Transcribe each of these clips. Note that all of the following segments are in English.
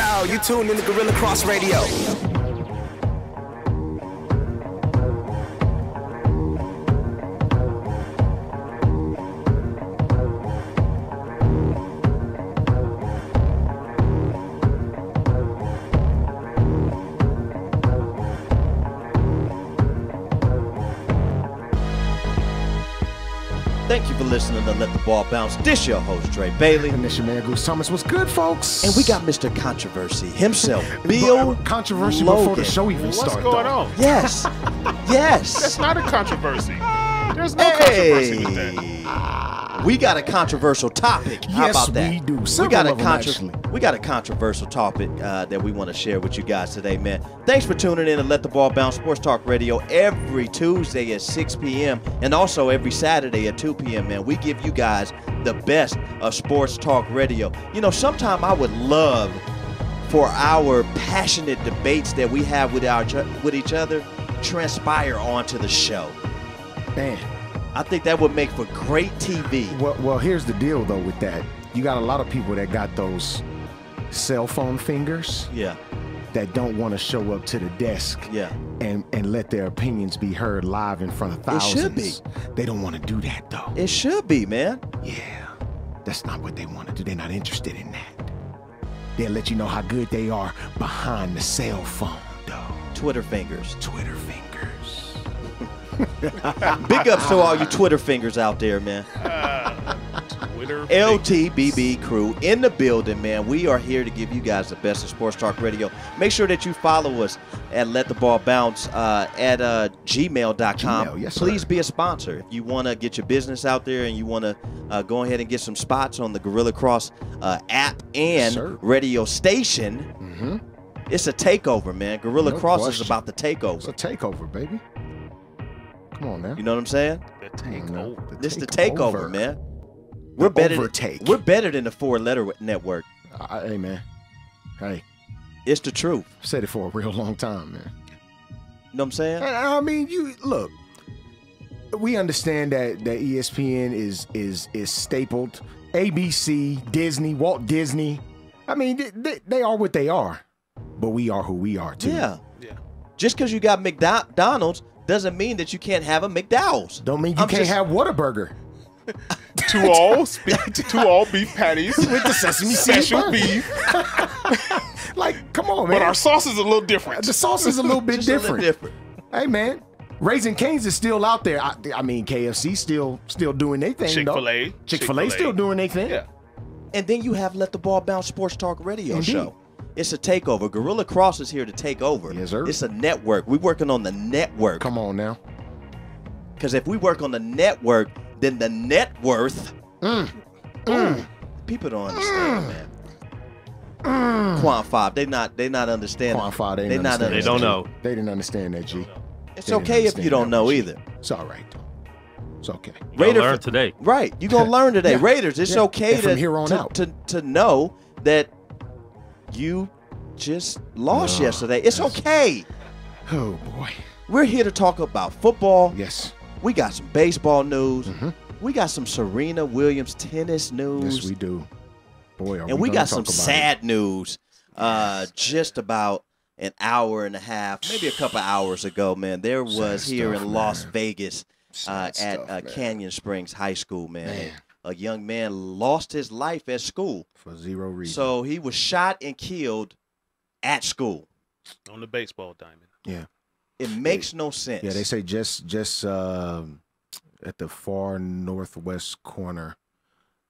Yo, you tuned in to Guerilla Cross Radio. Listening to Let the Ball Bounce. This your host, Dre Bailey. And this your man Goose Thomas. What's good, folks? And we got Mr. Controversy himself, Bill uh, controversy Logan. before the show even What's started. going though. on? Yes. yes. That's not a controversy. There's no controversy with that. We got a controversial topic. How Yes, about that? we do. We got a actually. we got a controversial topic uh, that we want to share with you guys today, man. Thanks for tuning in to Let the Ball Bounce Sports Talk Radio every Tuesday at 6 p.m. and also every Saturday at 2 p.m. Man, we give you guys the best of sports talk radio. You know, sometime I would love for our passionate debates that we have with our with each other transpire onto the show. Man, I think that would make for great TV. well, well, here's the deal though with that. You got a lot of people that got those cell phone fingers Yeah, that don't want to show up to the desk yeah. and and let their opinions be heard live in front of thousands. It should be. They don't want to do that though. It should be, man. Yeah, that's not what they want to do. They're not interested in that. They'll let you know how good they are behind the cell phone, though. Twitter fingers. Twitter fingers. Big ups to all you Twitter fingers out there, man. Twitter. LTBB crew in the building, man. We are here to give you guys the best of sports talk radio. Make sure that you follow us at Let the Ball Bounce uh, at uh, gmail.com. Gmail, yes, sir. Please be a sponsor. If you want to get your business out there and you want to uh, go ahead and get some spots on the Guerilla Cross uh, app and sir. radio station, Mm-hmm. it's a takeover, man. Guerilla No Cross is about the takeover. It's a takeover, baby. Come on now. You know what I'm saying? The Come on now. takeover. Mm-hmm. This the takeover. takeover, man. We're better. overtake. We're better than the four letter network. I, hey, man. Hey, It's the truth. I've said it for a real long time, man. You know what I'm saying? And I mean, you look. We understand that that ESPN is is is stapled. ABC, Disney, Walt Disney. I mean, they, they, they are what they are, but we are who we are too. Yeah. Yeah. Just because you got McDonald's doesn't mean that you can't have a McDowell's. Don't mean you I'm can't just- have Whataburger Two all spe- two all beef patties with the sesame seed special beef, Like, come on, man. but our sauce is a little different. the sauce is a little bit Just a little different. different. Hey, man. Raising Cane's is still out there. I, I mean, KFC still still doing their thing. Chick. Fil A, Chick-fil-A Chick-fil-A. still doing their thing. Yeah. And then you have Let the Ball Bounce Sports Talk Radio Indeed. Show. It's a takeover. Guerilla Cross is here to take over. Yes, sir. It's a network. We're working on the network. Come on now. Because if we work on the network, then the net worth. Mm. People don't understand, man. Quan Five, they not they not understanding. Quan Five, they they didn't not understand They don't know. They didn't understand that, G. It's They okay if you don't know one, G. either. It's all right. It's okay. You'll Raider learn fa- today. Right, you're gonna learn today. Yeah. Raiders, it's Yeah. okay And from to, here on to, out. to to know that you just lost No, yesterday. It's that's- okay. Oh boy. We're here to talk about football. Yes. We got some baseball news. Mhm. We got some Serena Williams tennis news. Yes, we do. Boy, are and we, gonna got some sad news. Uh, just about an hour and a half, maybe a couple hours ago, man. There was Sad here stuff, in Las man. Vegas uh, at stuff, uh. Canyon Springs High School, man. Man. A young man lost his life at school. for zero reason. So he was shot and killed at school. on the baseball diamond. yeah, It makes no sense. yeah. They say just just um, at the far northwest corner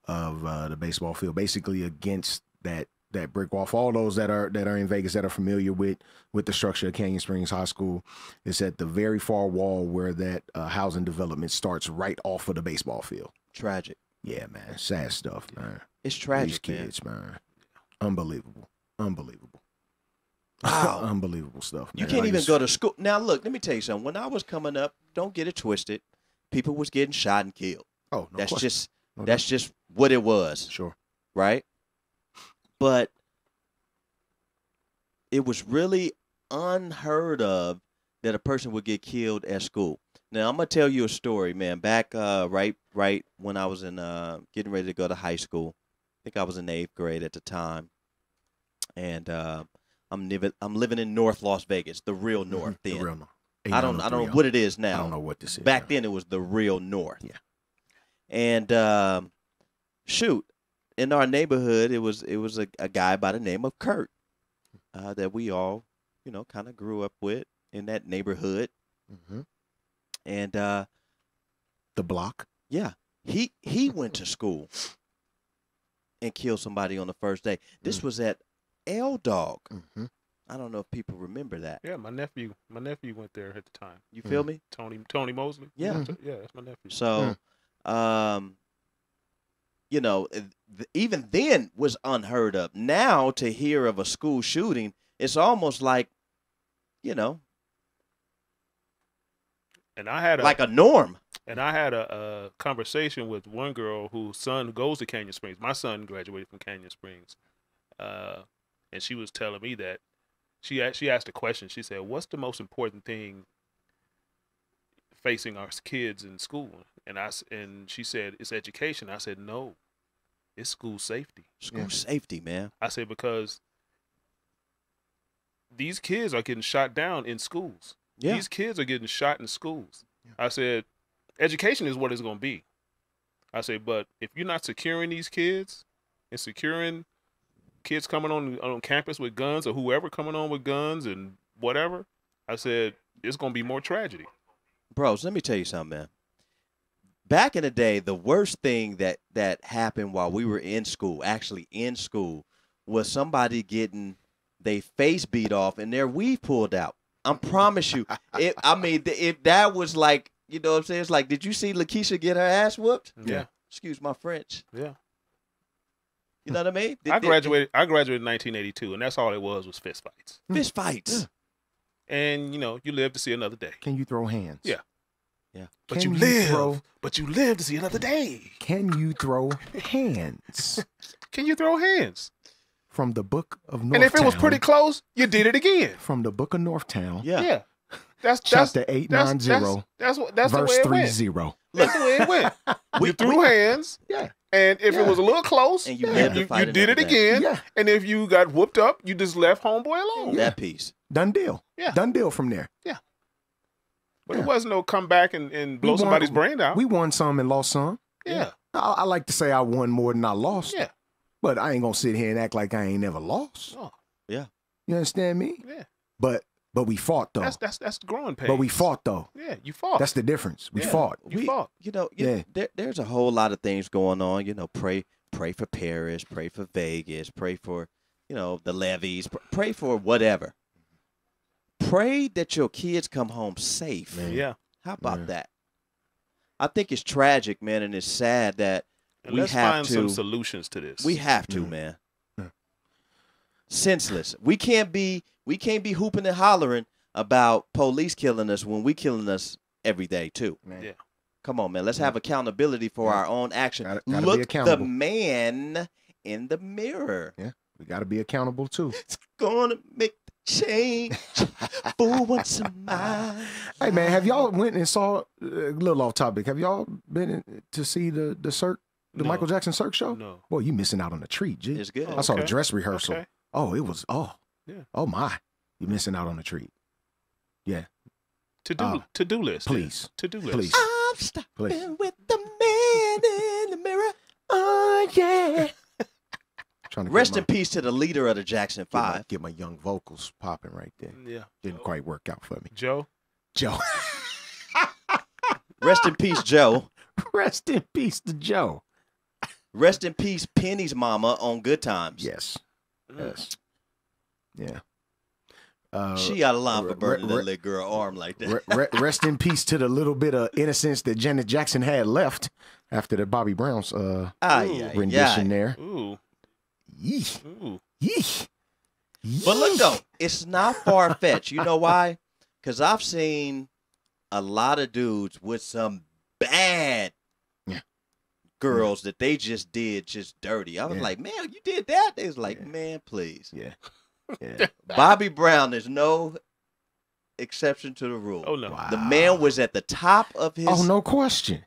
of uh, the baseball field, basically against that that brick wall. For all those that are that are in Vegas that are familiar with with the structure of Canyon Springs High School, it's at the very far wall where that uh, housing development starts, right off of the baseball field. tragic. Yeah, man, sad stuff, man. It's tragic, man. kids, man. Unbelievable. Unbelievable. Wow. Unbelievable stuff. You can't I even go to school. Now, look, let me tell you something. When I was coming up, don't get it twisted. People was getting shot and killed. Oh, no that's question. just No that's just what it was, sure. right? But it was really unheard of that a person would get killed at school. Now I'm gonna tell you a story, man. Back uh, right right when I was in uh, getting ready to go to high school, I think I was in eighth grade at the time. and uh, I'm living I'm living in North Las Vegas, the real North. Mm-hmm. The real North. I don't I don't know what it is now. I don't know what this is. Back then, it was the real North. Yeah. And um, shoot, in our neighborhood, it was it was a, a guy by the name of Kurt uh, that we all, you know, kind of grew up with in that neighborhood. Mhm. And uh, the block. yeah, he he went to school and killed somebody on the first day. This Mm. was at L Dog. Mm-hmm. I don't know if people remember that. Yeah, my nephew, my nephew went there at the time. You feel Mm. me? Tony, Tony Mosley. Yeah. Yeah, that's my nephew. So, um, you know, even then was unheard of. Now to hear of a school shooting, it's almost like, you know, and I had a like a norm. and I had a, a conversation with one girl whose son goes to Canyon Springs. My son graduated from Canyon Springs, uh, and she was telling me that she a- she asked a question. She said, "What's the most important thing facing our kids in school?" And I and she said, "It's education." I said, "No, it's school safety." School Yeah. safety, man. I said because these kids are getting shot down in schools. Yeah. These kids are getting shot in schools. Yeah. I said, education is what it's going to be. I said, but if you're not securing these kids and securing kids coming on on campus with guns or whoever coming on with guns and whatever, I said it's going to be more tragedy. Bros, let me tell you something, man. Back in the day, the worst thing that that happened while we were in school, actually in school, was somebody getting they face beat off and their weave pulled out. I promise you. It, I mean, th- if that was like, you know what I'm saying? It's like, did you see Lakeisha get her ass whooped? Yeah, Excuse my French. yeah. You know what I mean? Did- I did- graduated. I graduated in 1982, and that's all it was was fist fights. Fist fights. And you know, you live to see another day. Can you throw hands? Yeah. Yeah. But Can you you live. throw- But you live to see another day. Can you throw hands? Can you throw hands? From the book of Northtown. and if it was pretty close, you did it again. From the book of Northtown. Yeah. Yeah. That's that's Chapter that's, 890, that's, that's what that's the verse way it 3 went. 0. That's the way it went. We- you threw hands, Yeah. and if Yeah. it was a little close, And you you, had to you, you did it day. again. Yeah. And if you got whooped up, you just left homeboy alone. That piece. Done deal. Yeah. Done deal from there. Yeah. But Yeah. it wasn't no come back and, and blow won- somebody's brain out. We won some and lost some. yeah. I, I like to say I won more than I lost. Yeah. But I ain't gonna sit here and act like I ain't never lost. Oh, yeah. You understand me? yeah. But but we fought though. That's that's that's the growing pains. but we fought though. Yeah, you fought. That's the difference. We Yeah. fought. You we, fought. You know, you, Yeah. there, there's a whole lot of things going on. You know, pray pray for Paris, pray for Vegas, pray for, you know, the levees, pray for whatever. Pray that your kids come home safe. Man. yeah. How about Yeah. that? I think it's tragic, man, and it's sad that And we let's have find to some solutions to this. we have to, Mhm. man. Yeah. Senseless. We can't be we can't be hooping and hollering about police killing us when we killing us every day too. Man. Yeah. Come on, man. Let's have accountability for Yeah. our own action. Gotta- gotta Look the man in the mirror. Yeah. We gotta be accountable too. It's gonna make the change for once in my Hey man, have y'all went and saw uh, a little off topic? Have y'all been in, to see the the Cirque, the No. Michael Jackson Cirque show? No. Boy, you missing out on a treat, G. It's good. I saw the dress rehearsal. Okay. Oh, it was oh Yeah. oh my, You're missing out on a treat. Yeah. To do Uh, to do list. please. To do list. Please. I'm stopping Please. with the man in the mirror. Oh yeah. Trying to Rest get in peace to the leader of the Jackson my, get my- Five. Get my young vocals popping right there. Yeah. Didn't quite work out for me. Joe. Joe. Rest in peace, Joe. Rest in peace to Joe. Rest in peace, Penny's mama on Good Times. Yes. Yes. Yeah. Uh, She got a line re- for burning re- that little girl arm like that. re- re- rest in peace to the little bit of innocence that Janet Jackson had left after the Bobby Brown's uh, Ah, Ooh. yeah, rendition yeah. there. Ooh. Yeesh. Ooh. Yeesh. But look though, it's not far fetched. You know why? Because I've seen a lot of dudes with some bad Yeah. Girls that they just did just dirty. I was Yeah. like, man, you did that? They was like, Yeah. man, please. Yeah. Yeah. Bobby Brown is no exception to the rule. Oh no. Wow. The man was at the top of his. Oh, no question.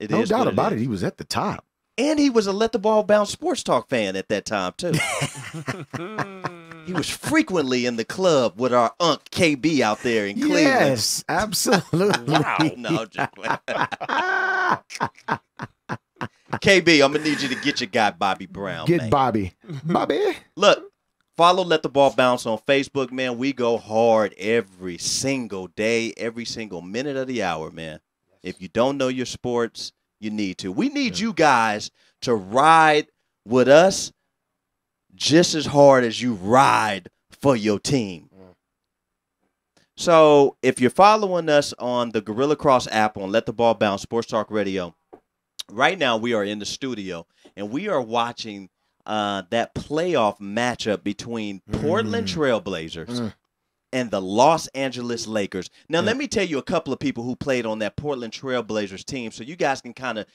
It No is doubt what about it. is. He was at the top. And he was a Let the Ball Bounce Sports Talk fan at that time too. He was frequently in the club with our Unc KB out there in Cleveland. Yes, absolutely. Wow. No, just playing. KB, I'm gonna need you to get your guy Bobby Brown. Get man. Bobby. Mm-hmm. Bobby. Look, follow Let the Ball Bounce on Facebook, man. We go hard every single day, every single minute of the hour, man. If you don't know your sports, you need to. We need you guys to ride with us just as hard as you ride for your team. Mm. So if you're following us on the Guerilla Cross app on Let the Ball Bounce Sports Talk Radio, right now we are in the studio and we are watching uh, that playoff matchup between Portland Trailblazers Mm. and the Los Angeles Lakers. Now, let me tell you a couple of people who played on that Portland Trailblazers team so you guys can kind of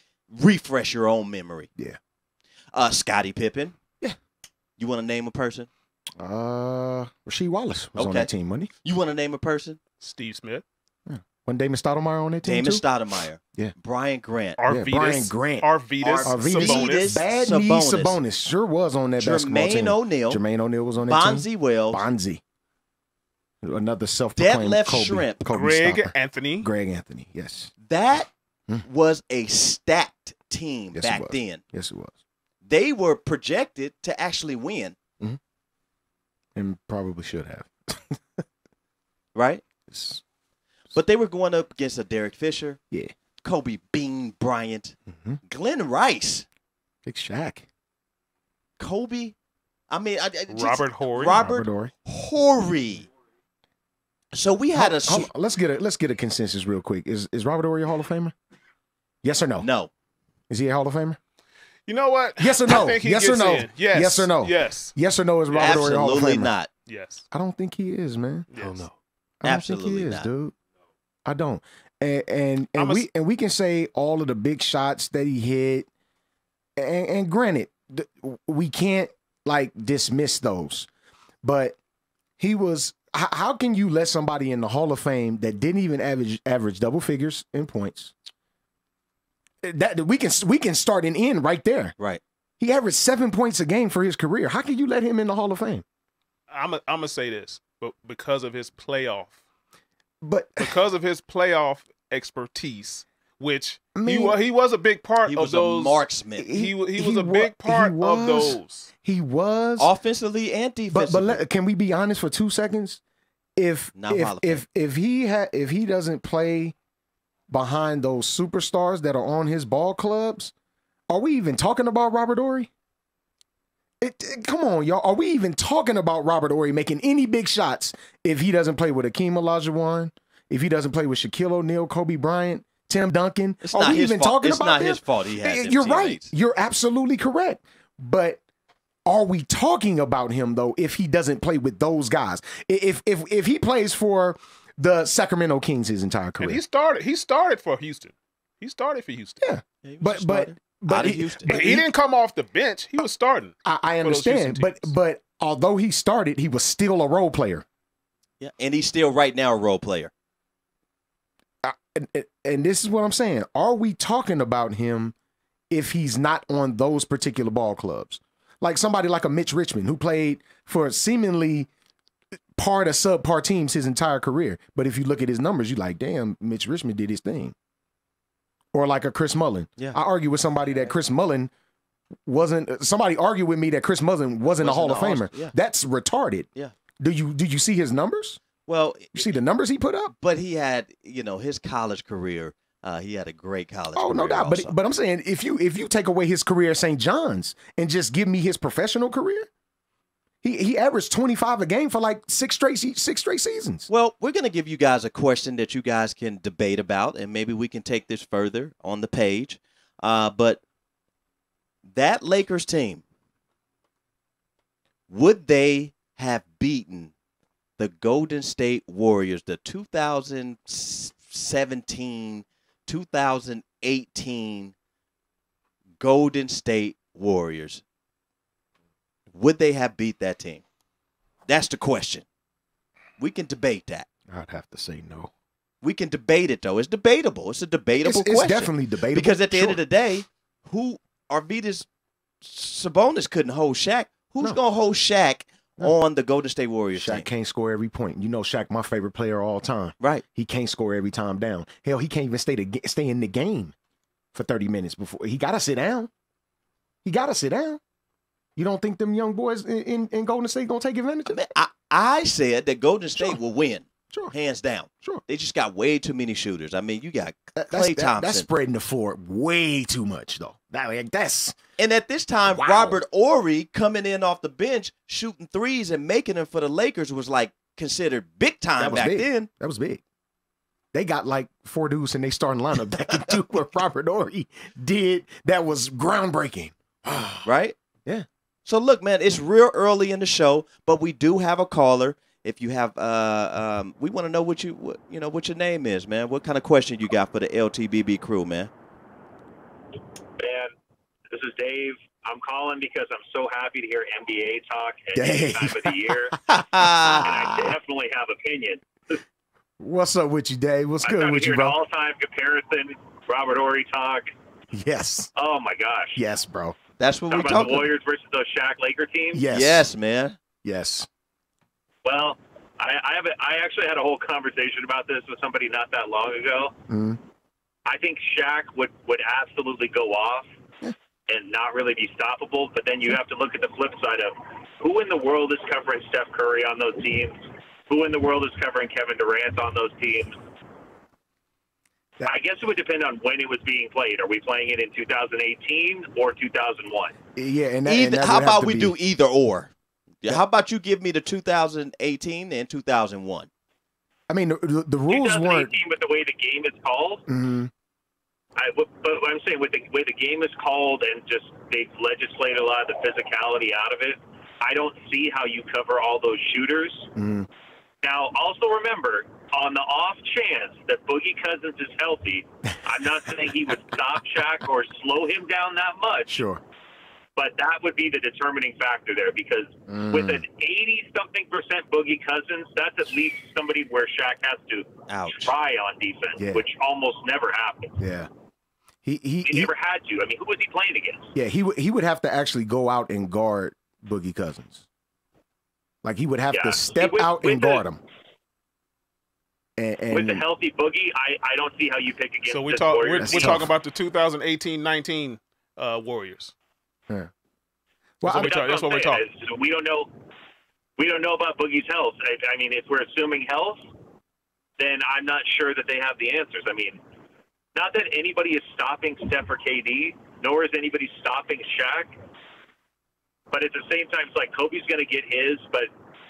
refresh your own memory. Yeah. Uh, Scottie Pippen. Yeah. You want to name a person? Uh, Rasheed Wallace was on that team, wasn't? You want to name a person? Steve Smith, Wasn't Damon Stoudamire on that team Damon too? Stoudamire. Yeah. Brian Grant. Arvydas, Brian Grant. Arvydas, Arvydas. Sabonis. Bad Sabonis. knee Sabonis sure was on that basketball team. Jermaine O'Neal. Jermaine O'Neal was on that team. Bonzi Wells. Bonzi. Another self-proclaimed Deadlift Kobe, Shrimp. Kobe Greg stopper. Anthony. Greg Anthony. Yes. That Mm. was a stacked team Yes, back then. Yes, it was. They were projected to actually win, And probably should have. right? It's- But they were going up against a Derek Fisher, yeah. Kobe Bean Bryant, hmm Glen Rice, Big Shaq. Kobe. I mean, I, I- just- Robert Horry. Robert Horry. Horry. So we had a Hold- hold let's get a let's get a consensus real quick. Is is Robert Horry a Hall of Famer? Yes or no? no. Is he a Hall of Famer? You know what? Yes or I no? think he Yes or no? in. Yes. Yes or no? Yes. Yes or no? Is Robert Horry a Hall of Famer? Absolutely Famer? not. Yes. I don't think he is, man. yes. I don't think Absolutely he is, not. dude. I don't. And and, and I'm a we and we can say all of the big shots that he hit. And, and granted, th- we can't like dismiss those, but he was. How, how can you let somebody in the Hall of Fame that didn't even average average double figures in points? That we can we can start and end right there. Right. He averaged seven points a game for his career. How can you let him in the Hall of Fame? I'm I'm gonna say this, but because of his playoff, But because of his playoff expertise, which I he mean- was he was a big part He of was a those. marksman. He he He was a big he part of those. he was Offensively and But defensively. but let, can we be honest for two seconds? If Not if Hall of Fame. if if he had if he doesn't play behind those superstars that are on his ball clubs, are we even talking about Robert Horry? It, it- come on, y'all. Are we even talking about Robert Horry making any big shots if he doesn't play with Akeem Olajuwon? If he doesn't play with Shaquille O'Neal, Kobe Bryant, Tim Duncan? it's are not we his even fault. talking it's about not them? his fault. He had. them eh, You're right. teammates. You're absolutely correct. But are we talking about him though if he doesn't play with those guys? If if if he plays for the Sacramento Kings his entire And career. he started. He started for Houston. He started for Houston. Yeah. Yeah, he was But but starting. but Out of he- Houston. but But he didn't come off the bench. He was starting. I, I for those Houston understand, but but although he started, he was still a role player. yeah, and he's still right now a role player. And, and- and this is what I'm saying. Are we talking about him if he's not on those particular ball clubs? Like somebody like a Mitch Richmond who played for seemingly part of subpar teams his entire career. But if you look at his numbers, you're like, damn, Mitch Richmond did his thing. Or like a Chris Mullin. Yeah. I argue with somebody that Chris Mullin wasn't somebody argued with me that Chris Mullin wasn't, a Wasn't Hall of a Famer. yeah. That's retarded. Yeah. Do you do you see his numbers? Well, You see the numbers he put up? but he had, you know, his college career. Uh, he had a great college. Oh no doubt, also. but but I'm saying if you if you take away his career at St. John's and just give me his professional career, he he averaged 25 a game for like six straight six straight seasons. Well, we're going to give you guys a question that you guys can debate about, and maybe we can take this further on the page. Uh, but that Lakers team, would they have beaten the Golden State Warriors, the 2017 2018 Golden State Warriors? Would they have beat that team? That's the question. We can debate that. I'd have to say no. We can debate it though. It's debatable. It's a debatable It's, it's question. definitely debatable because at the end of the day, who Arvydas Sabonis couldn't hold Shaq. Who's No. gonna hold Shaq on the Golden State Warriors Shaq team. can't score every point. You know, Shaq, my favorite player of all time. Right. He can't score every time down. Hell, he can't even stay to stay in the game for 30 minutes before he gotta sit down. He gotta sit down. You don't think them young boys in, in, in Golden State gonna take advantage of that? I, I said that Golden State Sure. will win, Sure, hands down. sure. They just got way too many shooters. I mean, you got That- that's, Klay that- Thompson. that's spreading the floor way too much, though. That, like, that's And at this time, Wow. Robert Horry coming in off the bench, shooting threes and making them for the Lakers was like considered big time back big. then. that was big. They got like four dudes in their starting lineup that could do what Robert Horry did. That was groundbreaking. right? Yeah. So look, man, it's real early in the show, but we do have a caller. If you have, uh, um, we want to know what you, what, you know, what your name is, man. What kind of question you got for the LTBB crew, man? Man, this is Dave. I'm calling because I'm so happy to hear NBA talk at Dave. any time of the year. and I definitely have opinion. What's up with you, Dave? What's I'm good trying with to you, hear an bro? all-time comparison. Robert Horry talk. Yes, Oh my gosh. yes, bro. That's what Talk we about talking. the Warriors versus the Shaq Laker team. Yes, Yes, man. yes. Well, I, I have. A, I actually had a whole conversation about this with somebody not that long ago. Mhm. I think Shaq would would absolutely go off and not really be stoppable. But then you have to look at the flip side of who in the world is covering Steph Curry on those teams? Who in the world is covering Kevin Durant on those teams? That- I guess it would depend on when it was being played. Are we playing it in 2018 or 2001? Yeah, and, that, and that how would have about to we be- do either or? Yeah, How about you give me the 2018 and 2001? I mean, the, the, the rules weren't. with the way the game is called. mhm. I, but what I'm saying with the way the game is called and just they've legislated a lot of the physicality out of it. I don't see how you cover all those shooters. Mhm. Now, also remember, on the off chance that Boogie Cousins is healthy, I'm not saying he would stop Shaq or slow him down that much, Sure. but that would be the determining factor there because Mm. with an 80 something percent Boogie Cousins, that's at least somebody where Shaq has to Ouch. try on defense, Yeah. which almost never happens. Yeah. He he, He he never had to. I mean, who was he playing against? yeah he would he would have to actually go out and guard Boogie Cousins. Like he would have Yeah. to step With- out and the- guard him. And, and With the healthy Boogie, I, I don't see how you pick against So we this talk. Warriors We're, we're talking about the 2018-19 uh, Warriors. well, That's what we talk- that's what we're talking. saying, We don't know. We don't know about Boogie's health. I, I mean, if we're assuming health, then I'm not sure that they have the answers. I mean, not that anybody is stopping Steph or KD, nor is anybody stopping Shaq. But at the same time, it's like Kobe's going to get his, but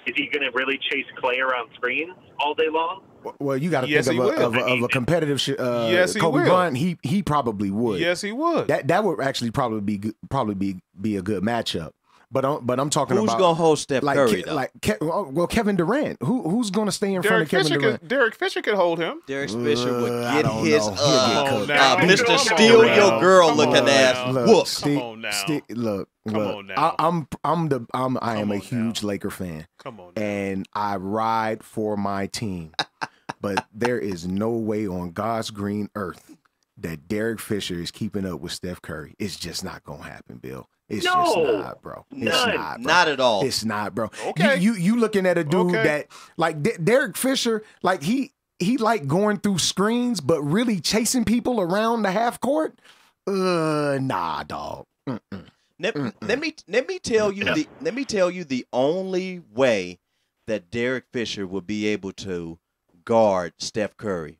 is he going to really chase Klay around screens all day long? well, you got to Yes, think of a, of, a, I mean, of a competitive sh- uh, Yes, he Kobe will. Bryant. He he probably would. Yes, he would. That that would actually probably be probably be be a good matchup. But I'm, but I'm talking Who's about who's gonna hold Steph like Curry Ke- though? like Ke- oh, well Kevin Durant. Who who's going to stay in front Derek of Kevin Fisher, Durant? could, Derek Fisher could hold him. Derek Fisher would Uh, get don't his know. He'll get uh, uh, Mr. Steal. Your Girl Come looking on ass now. Look, whoop. Ste- on now. Ste- look, Come look. on now. I, I'm I'm the I'm I am a huge now. Laker fan, Come on. now. and I ride for my team. but there is no way on God's green earth that Derek Fisher is keeping up with Steph Curry. It's just not gonna happen, Bill. It's just not, bro. It's None. not, bro. Not at all. It's not, bro. Okay. You, you you looking at a dude Okay. that like D- Derek Fisher, like he he like going through screens, but really chasing people around the half court. Uh, nah, dog. Mm-mm. Let, let me let me tell you the let me tell you the only way that Derek Fisher will be able to guard Steph Curry,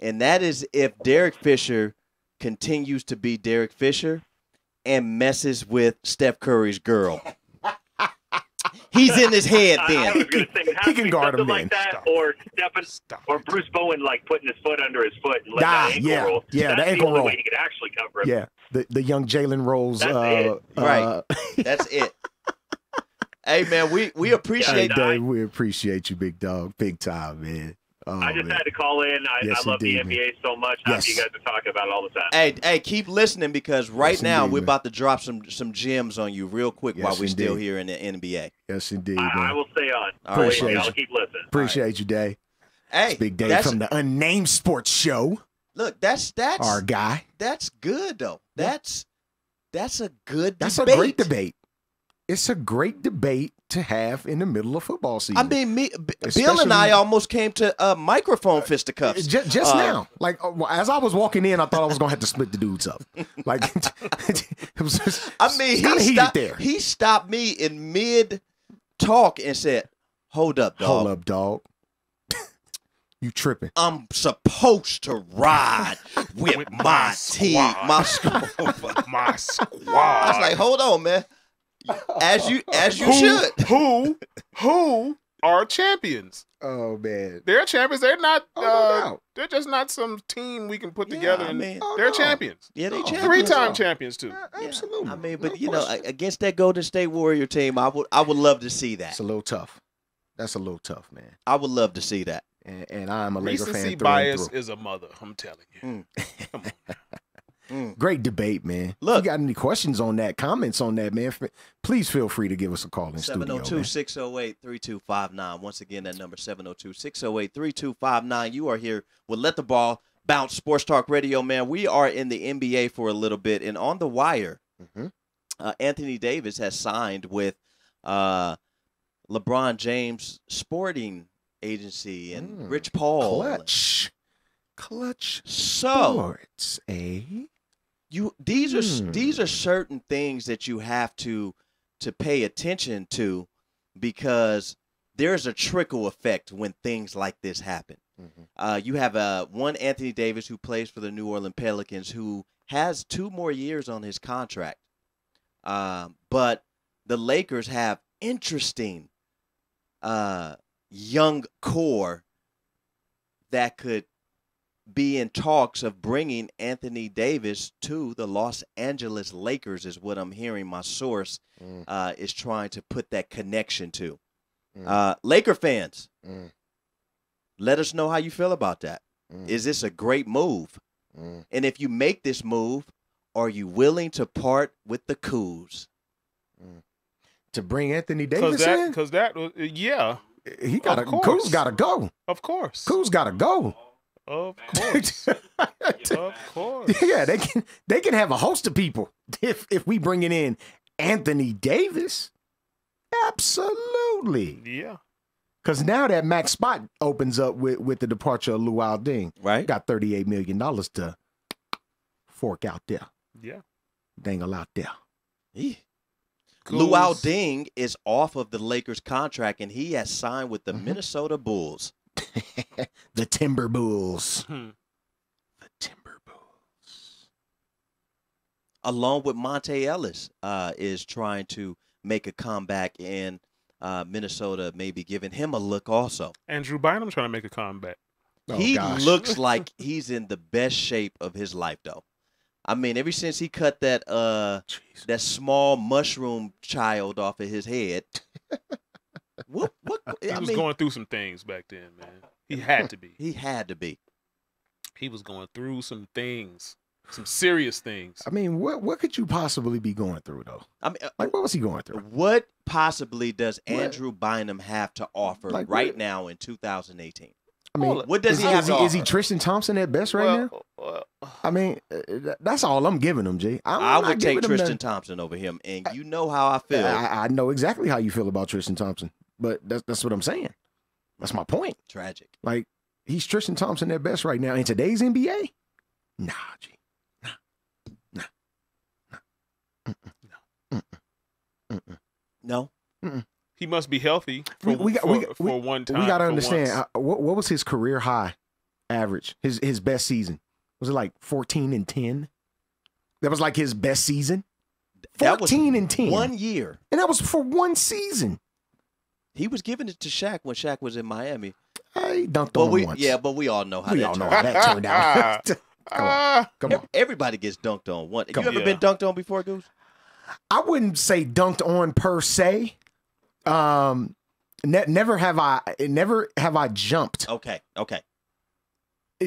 and that is if Derek Fisher continues to be Derek Fisher and messes with Steph Curry's girl. He's in his head I, I then. was going to say, He can guard him something like then. that, Stop. or Stephen, Stop or. Bruce Bowen like putting his foot under his foot and let Ah, that ankle yeah. roll. Yeah, the That's ankle only roll. way he could actually cover him. Yeah, the the young Jalen Rose. That's Uh, it. Right. uh, That's it. Hey man, we we appreciate Yeah, Dave, we appreciate you, big dog, big time, man. Oh, I just man. had to call in. I, Yes, I love indeed, the NBA so much. Yes. Happy you guys are talking about it all the time. Hey, hey, keep listening because right Yes, now indeed, we're man. about to drop some some gems on you real quick while we're still here in the NBA. yes, indeed, I, I will stay on. All right, Appreciate I'll you. keep listening. Appreciate you, Day. Hey, It's Big Day from the Unnamed Sports Show. look, that's that's Our guy. that's good though. That's that's a good That's debate. a great debate. It's a great debate. To have in the middle of football season. I mean, me, B- Bill and I almost came to uh, microphone fisticuffs. just, just Uh, now, like uh, as I was walking in, I thought I was gonna have to split the dudes up. Like it was just, I mean, he stopped, there. he stopped me in mid talk and said, "Hold up, dog. Hold up, dog. you tripping? I'm supposed to ride with, With my, my team, squad." my squad." My I was like, "Hold on, man. As you as you who, should." Who who are champions? Oh man. They're champions. They're not. Oh, no uh, doubt. they're just not some team we can put Yeah, together. I and mean- Oh, they're no. champions. Yeah, they No. champions. Three-time no. champions too. Yeah, Absolutely. I mean, but No you know, against that Golden State Warrior team, I would I would love to see that. it's a little tough. That's a little tough, man. I would love to see that. And, and I'm a Laker fan Recency through bias through. is a mother. I'm telling you. Great debate, man. Look. if you got any questions on that, comments on that, man, f- please feel free to give us a call in studio. 702 man. 608 3259. Once again, that number 702 608 3259. You are here with Let the Ball Bounce Sports Talk Radio, man. We are in the NBA for a little bit, and on the wire, Mhm. uh, Anthony Davis has signed with uh, LeBron James Sporting Agency and Mm. Rich Paul. Klutch. Klutch So sports, eh? You these are Hmm. these are certain things that you have to to pay attention to because there's a trickle effect when things like this happen. Mhm. Uh, you have uh, one Anthony Davis who plays for the New Orleans Pelicans who has two more years on his contract, um, but the Lakers have interesting uh, young core that could be in talks of bringing Anthony Davis to the Los Angeles Lakers, is what I'm hearing. My source Mm. uh, is trying to put that connection to. Mm. Uh, Laker fans, Mm. let us know how you feel about that. Mm. Is this a great move? Mm. And if you make this move, are you willing to part with the Kuz? To bring Anthony Because Davis that, in, because that, was- yeah, he got to. course. Kuz got to go. of course, Kuz got to go. Of course, of course. yeah, they can. They can have a host of people if if we bring it in Anthony Davis. Absolutely, Yeah, because now that max spot opens up with with the departure of Luol Deng. Right? Got thirty eight million dollars to fork out there, yeah. dangle out there. Eeh. Kuz. Luol Deng is off of the Lakers contract and he has signed with the Mhm. Minnesota Bulls. The Timber Bulls. Hmm. The Timber Bulls. along with Monta Ellis, uh, is trying to make a comeback in uh, Minnesota, maybe giving him a look also. Andrew Bynum trying to make a comeback. Oh, he gosh. looks like he's in the best shape of his life, though. I mean, ever since he cut that uh Jeez. that small mushroom child off of his head, what what? He I was mean, going through some things back then, man. He had to be. he had to be. He was going through some things, some serious things. I mean, what what could you possibly be going through though? I mean, uh, Like, what was he going through? what possibly does What? Andrew Bynum have to offer Like, right what- now in 2018? I mean, What does is, he have is to he, is he? Tristan Thompson at best right now? well, well, I mean, uh, that's all I'm giving him, G. I'm I would take Tristan the- Thompson over him, and you know how I feel. I, I know exactly how you feel about Tristan Thompson, but that's that's what I'm saying. That's my point. Tragic. Like he's Tristan Thompson at best right now in today's NBA. Nah, G. No, no, he must be healthy for, We, we got for, we, for we, one time. we got to understand uh, what what was his career high average? His his best season was it like 14 and 10? That was like his best season. that was 14 and 10. one year. And that was for one season. He was giving it to Shaq when Shaq was in Miami. I dunked But on we, him once. yeah, but we all know how we that all know turned how that turned out. Come on. Ah, Come on. Everybody gets dunked on. One, Come you ever on. been dunked on before, Goose? I wouldn't say dunked on per se. Um, ne- never have I. Never have I jumped. Okay, okay,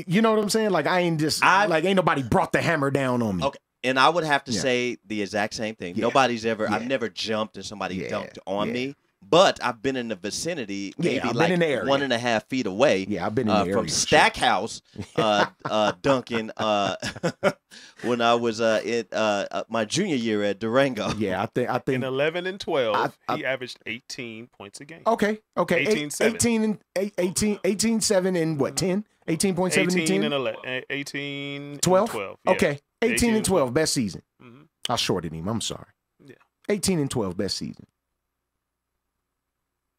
You know what I'm saying? Like I ain't just I've- like ain't nobody brought the hammer down on me. Okay. and I would have to Yeah. say the exact same thing. Yeah. Nobody's ever. I've never jumped and somebody Yeah, dunked on yeah. me. But I've been in the vicinity, maybe I've like in the one and a half feet away. Yeah, I've been in uh, the from area, sure. Stackhouse, uh, uh, Duncan, uh, when I was uh, in uh, uh, my junior year at Durango. Yeah, I think I think In 11 and 12, I- I- he averaged 18 points a game. okay, okay. 18, Eight- 7. 18 and eight- 18 18 7 and what 10? 18.7 and 18 10? and 11, eh, 18 and 12? 12. yeah. Okay. 18, 18 and and 12 best season. Mhm. I shorted him. I'm sorry. Yeah. 18 and 12 best season.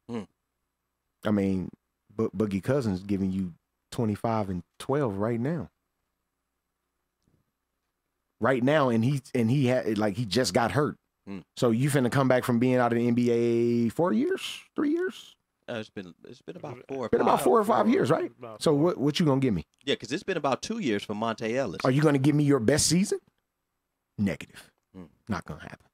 Hmm. I mean, Bo- Boogie Cousins giving you 25 and 12 right now. Right now, and he and he had like he just got hurt. Hmm. So you finna come back from being out of the NBA four years, three years? Uh, it's been it's been about four. Or Been about four or five years, right? So what what you gonna give me? Yeah, because it's been about two years for Monta Ellis. Are you gonna give me your best season? Negative. Hmm. Not gonna happen.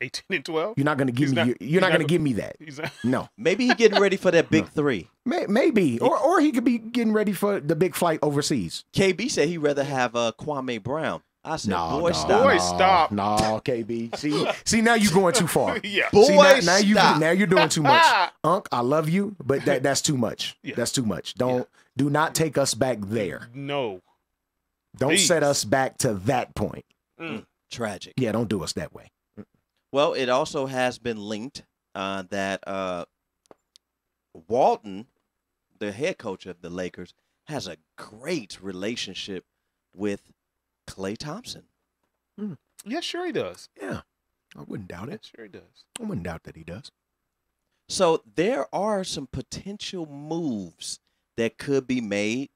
18 and 12? You're not gonna give He's me. not- your, you're not not gonna gonna- give me that. He's not, No. Maybe he getting ready for that big No. three. May, maybe, or or he could be getting ready for the big flight overseas. KB said he'd rather have uh, Kwame Brown. I said, No, boy, no, stop. Boy, stop. No, KB. See, see, now you're going too far. yeah. Boy, see, now, now you now you're doing too much. Unc, I love you, but that that's too much. Yeah. That's too much. Don't do not take us back there. No. Don't Please. set us back to that point. Mm. Tragic. Yeah, don't do us that way. Well, it also has been linked uh, that uh, Walton, the head coach of the Lakers, has a great relationship with Klay Thompson. Yeah, sure he does. Yeah, I wouldn't doubt it. sure he does. I wouldn't doubt that he does. So there are some potential moves that could be made.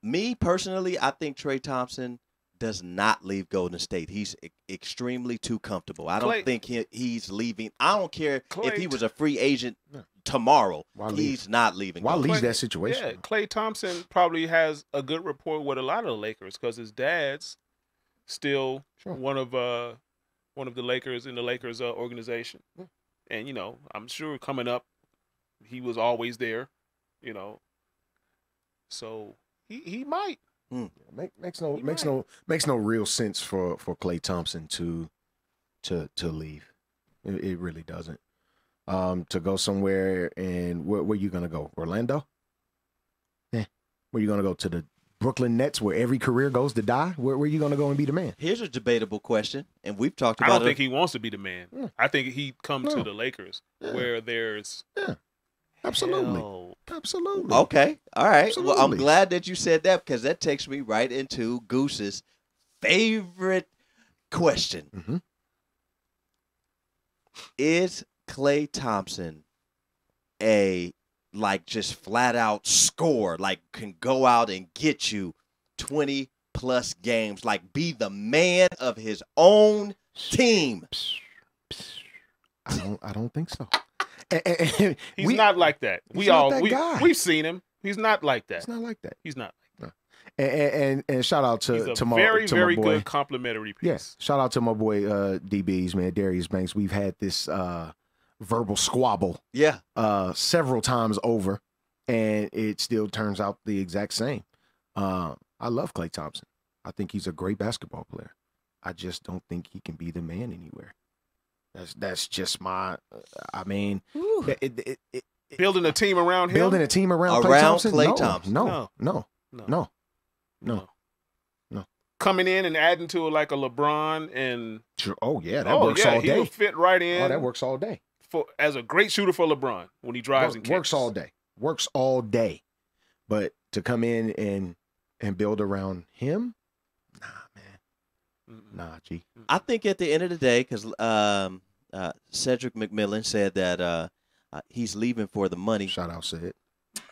Me personally, I think Trey Thompson does not leave Golden State. He's e- extremely too comfortable. I don't Klay- think he, he's leaving. I don't care if he T- was a free agent tomorrow. Why leave? he's not leaving. Why Golden leave that situation? Yeah, Klay Thompson probably has a good rapport with a lot of the Lakers because his dad's still Sure. one of uh one of the Lakers in the Lakers uh, organization, Yeah. and you know I'm sure coming up he was always there, you know. So he he might. Make, makes no He makes might. no makes no real sense for for Klay Thompson to to to leave. It, it really doesn't. Um, to go somewhere and where where you gonna go? Orlando? Eh. Where are you gonna go to the Brooklyn Nets, where every career goes to die? Where where you gonna go and be the man? Here's a debatable question, and we've talked about. I about don't it. think he wants to be the man. Yeah. I think he'd come No. to the Lakers Yeah. where there's Absolutely, absolutely. Okay. All right. Well, I'm glad that you said that because that takes me right into Goose's favorite question. Mhm. Is Klay Thompson a like just flat out score, like can go out and get you 20 plus games, like be the man of his own team? I don't I don't think so. And- and- and He's we- not like that. We all that we guy. we've seen him. He's not like that. He's not like that. He's not. And and, and, and shout out to He's a to my very to very my boy. good complimentary piece. Yes. Shout out to my boy uh DBs, man, Darius Banks. We've had this uh verbal squabble Yeah. uh several times over and it still turns out the exact same. Uh I love Klay Thompson. I think he's a great basketball player. I just don't think he can be the man anywhere. That's that's just my uh, I mean it, it, it, it, Building a team around him. building a team around, Klay Around Thompson? Klay no, Thompson. No, No. no, no, no, no. no. Coming in and adding to it like a LeBron and Oh yeah, that oh works yeah, all he day. will fit right in. Oh, that works all day. for as a great shooter for LeBron when he drives Work- and works all day. Works all day. But to come in and and build around him, nah, man, Mm-mm. nah, G. I think at the end of the day, because um, uh, Cedric McMillan said that uh, uh, he's leaving for the money. Shout out, said.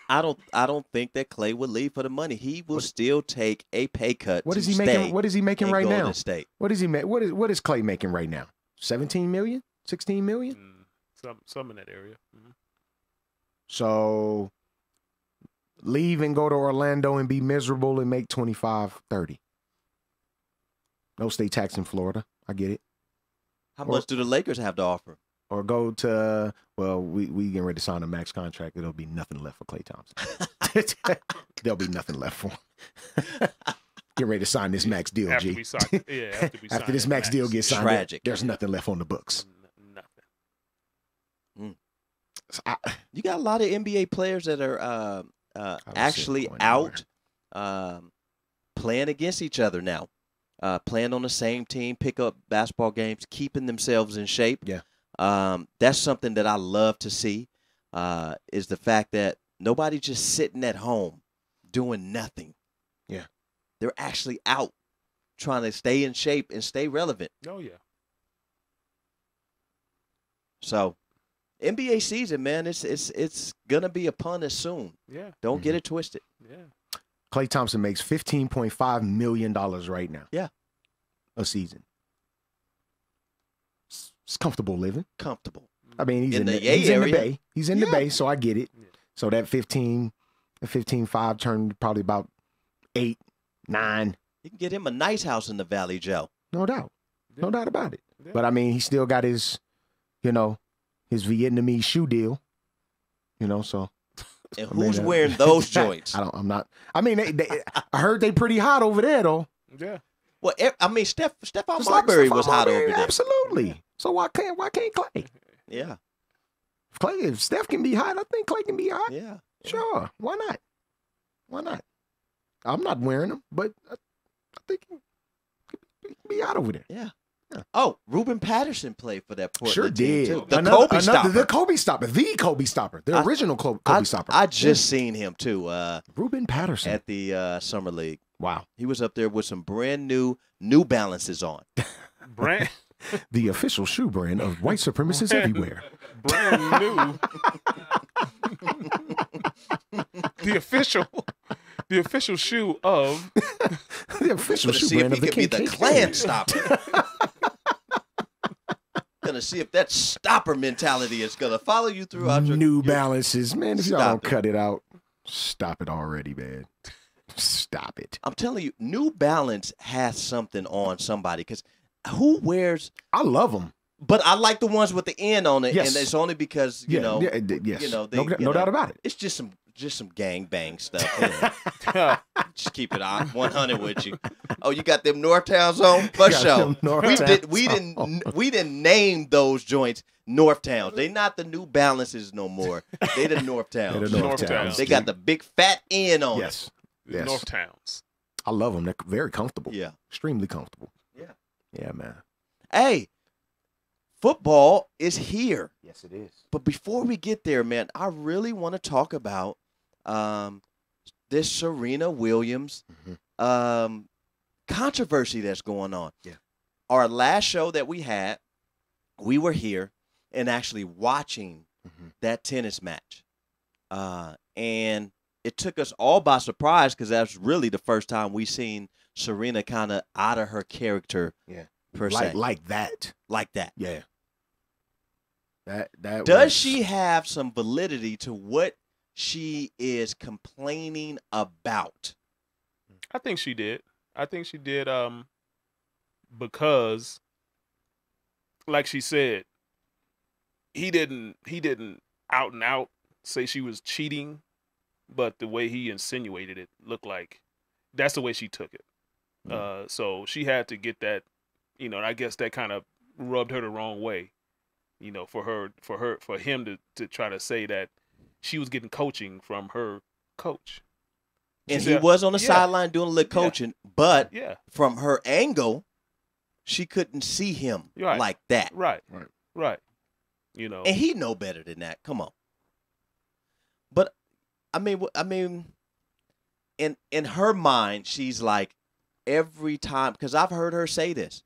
I don't. I don't think that Klay would leave for the money. He will What- still take a pay cut. What to is he making? What is he making right Golden now? State. What is he make? What is what is Klay making right now? 17 million? 16 million? Mm, some some in that area. Mhm. So leave and go to Orlando and be miserable and make 25, 30. No state tax in Florida. I get it. How Or- much do the Lakers have to offer? Or go to well, we we getting ready to sign a max contract. There'll be nothing left for Klay Thompson. There'll be nothing left for him. Get ready to sign this max deal, After G. we sign, yeah, after we sign this that max deal gets signed, there- Tragic. there's nothing left on the books. N- nothing. I, You got a lot of NBA players that are uh, uh, I don't see it actually out um, playing against each other now, uh, playing on the same team, pick up basketball games, keeping themselves in shape. Yeah. Um, that's something that I love to see. Uh, is the fact that nobody just sitting at home doing nothing. Yeah. They're actually out trying to stay in shape and stay relevant. Oh yeah. So, NBA season, man, it's it's it's gonna be upon us soon. Yeah. Don't Mm-hmm. get it twisted. Yeah. Klay Thompson makes fifteen point five million dollars right now. Yeah. a season. It's, it's comfortable living. Comfortable. I mean, he's In in, the the, Yay he's in the. Bay. He's in the Bay, so I get it. So that 15, 15 5 turned probably about eight, nine. You can get him a nice house in the Valley, Joe. No doubt. No doubt about it. Yeah. But I mean, he still got his, you know, his Vietnamese shoe deal. You know, so And I mean, who's uh, wearing those joints? I don't. I'm not. I mean, they, they, I heard they pretty hot over there though. Yeah. Well, I mean, Steph Stephon Just like Stephon was hot Marbury, over there. Absolutely. So why can't why can't Klay? Yeah, If Klay, if Steph can be hot, I think Klay can be hot. yeah. Sure. Why not? Why not? I'm not wearing them, but I, I think he he can be out over there. Oh, Ruben Patterson played for that Portland sure team did. too. The Another- Kobe another- stopper. The Kobe stopper. The Kobe stopper. The I- original Kobe, Kobe I, stopper. I just seen him too uh, Ruben Patterson. at the uh, summer league. wow. He was up there with some brand new New Balances on. Brand The official shoe brand of white supremacists everywhere. brand new. the official the official shoe of the official shoe see if brand he of the can be the clan stopper. Gonna see if that stopper mentality is gonna follow you throughout your New your- Balances, man. If y'all don't it. cut it out, stop it already, man. Stop it. I'm telling you, New Balance has something on somebody because who wears? I love them. But I like the ones with the end on it, Yes. and it's only because you yeah, know yeah, yes. you know, they- no, no know. doubt about it. it's just some just some gang bang stuff. just keep it on 100 with you. Oh, you got them Northtowns on for sure. We did. We didn't. We didn't name those joints Northtowns. They not the New Balances no more. They the Northtowns. They're the North Northtowns. Towns. They got the big fat end on yes, yes. North Towns. I love them. They're very comfortable. Yeah. extremely comfortable. Yeah. yeah, man. Hey, football is here. Yes, it is. But before we get there, man, I really want to talk about um, this Serena Williams Mhm. um, controversy that's going on. Yeah. Our last show that we had, we were here and actually watching Mhm. that tennis match. Uh, and it took us all by surprise because that's really the first time we've seen Serena kind of out of her character Yeah. per Like se. like that. like that. Yeah. That that Does was- she have some validity to what she is complaining about? I think she did. I think she did um because like she said he didn't he didn't out and out say she was cheating, but the way he insinuated it looked like that's the way she took it. Uh so she had to get that you know, and I guess that kind of rubbed her the wrong way. You know, for her for her for him to to try to say that she was getting coaching from her coach. She And he was on the yeah. sideline doing a little Yeah. coaching, but Yeah, from her angle, she couldn't see him Right. like that. right. Right. Right. You know. And he know better than that. Come on. But I mean, I mean, in in her mind, she's like every time because I've heard her say this.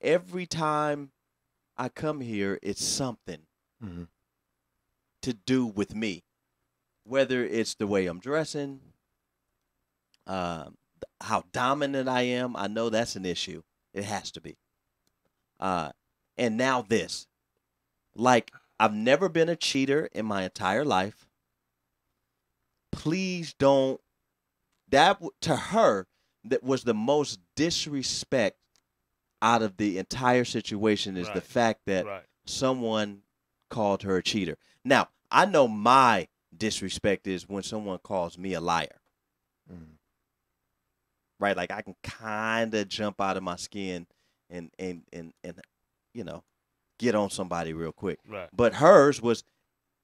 Every time I come here, it's something Mhm. to do with me, whether it's the way I'm dressing, th- how dominant I am. I know that's an issue. It has to be. Uh, and now this, like I've never been a cheater in my entire life. Please don't. That to her that was the most disrespect out of the entire situation is the fact that right. someone called her a cheater. Now, I know my disrespect is when someone calls me a liar, Mhm. right? Like I can kind of jump out of my skin and and and and you know, get on somebody real quick. Right. But hers was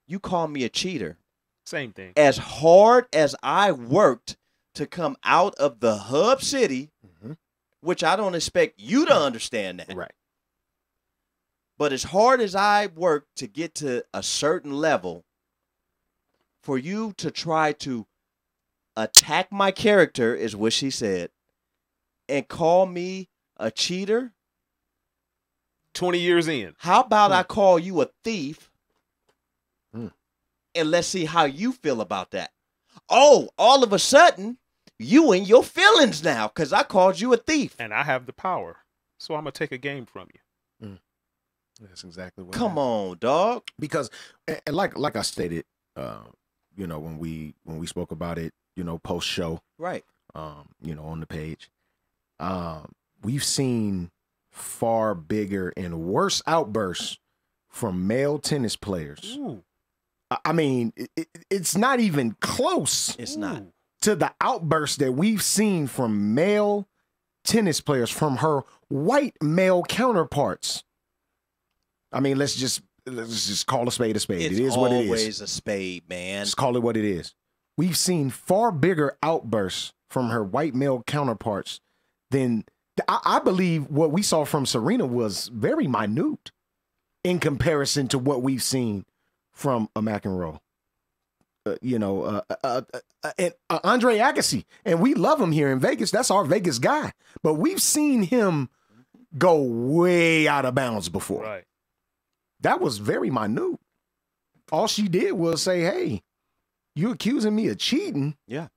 you call me a cheater. Same thing. As hard as I worked to come out of the hub city, Mhm. which I don't expect you to understand that. Right. But as hard as I worked to get to a certain level, for you to try to attack my character, is what she said, and call me a cheater, Twenty years in. how about Hmm. I call you a thief? Hmm. And let's see how you feel about that. Oh, all of a sudden, you in your feelings now because I called you a thief. and I have the power. So I'm gonna take a game from you. That's exactly what. Come happened. on, dog. because and and like like I stated, uh, you know, when we when we spoke about it, you know, post show, Right. um, you know, on the page, um, we've seen far bigger and worse outbursts from male tennis players. Ooh. I I mean, it, it, it's not even close It's not. To the outbursts that we've seen from male tennis players from her white male counterparts. I mean, let's just let's just call a spade a spade. It's it is what it is. always a spade, man. Let's call it what it is. We've seen far bigger outbursts from her white male counterparts than I, I believe what we saw from Serena was very minute in comparison to what we've seen from a McEnroe. Uh, you know, uh, uh, uh, uh, and uh, Andre Agassi, and we love him here in Vegas. That's our Vegas guy. But we've seen him go way out of bounds before Right. That was very minute. All she did was say, "Hey, you accusing me of cheating? Yeah.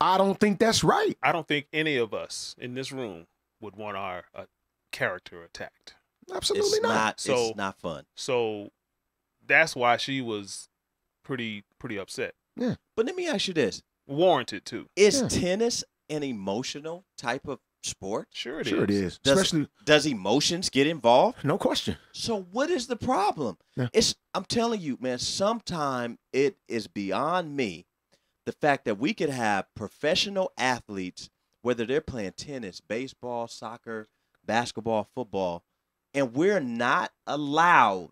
I don't think that's right." I don't think any of us in this room would want our uh, character attacked. Absolutely It's not. not. So- it's not fun. So that's why she was pretty pretty upset. Yeah. But let me ask you this: Warranted too. Is Yeah. tennis an emotional type of sport? Sure it is. Sure, it is. Does- Especially, Does emotions get involved? no question. So what is the problem? Yeah. It's I'm telling you, man, sometime it is beyond me the fact that we could have professional athletes, whether they're playing tennis, baseball, soccer, basketball, football, and we're not allowed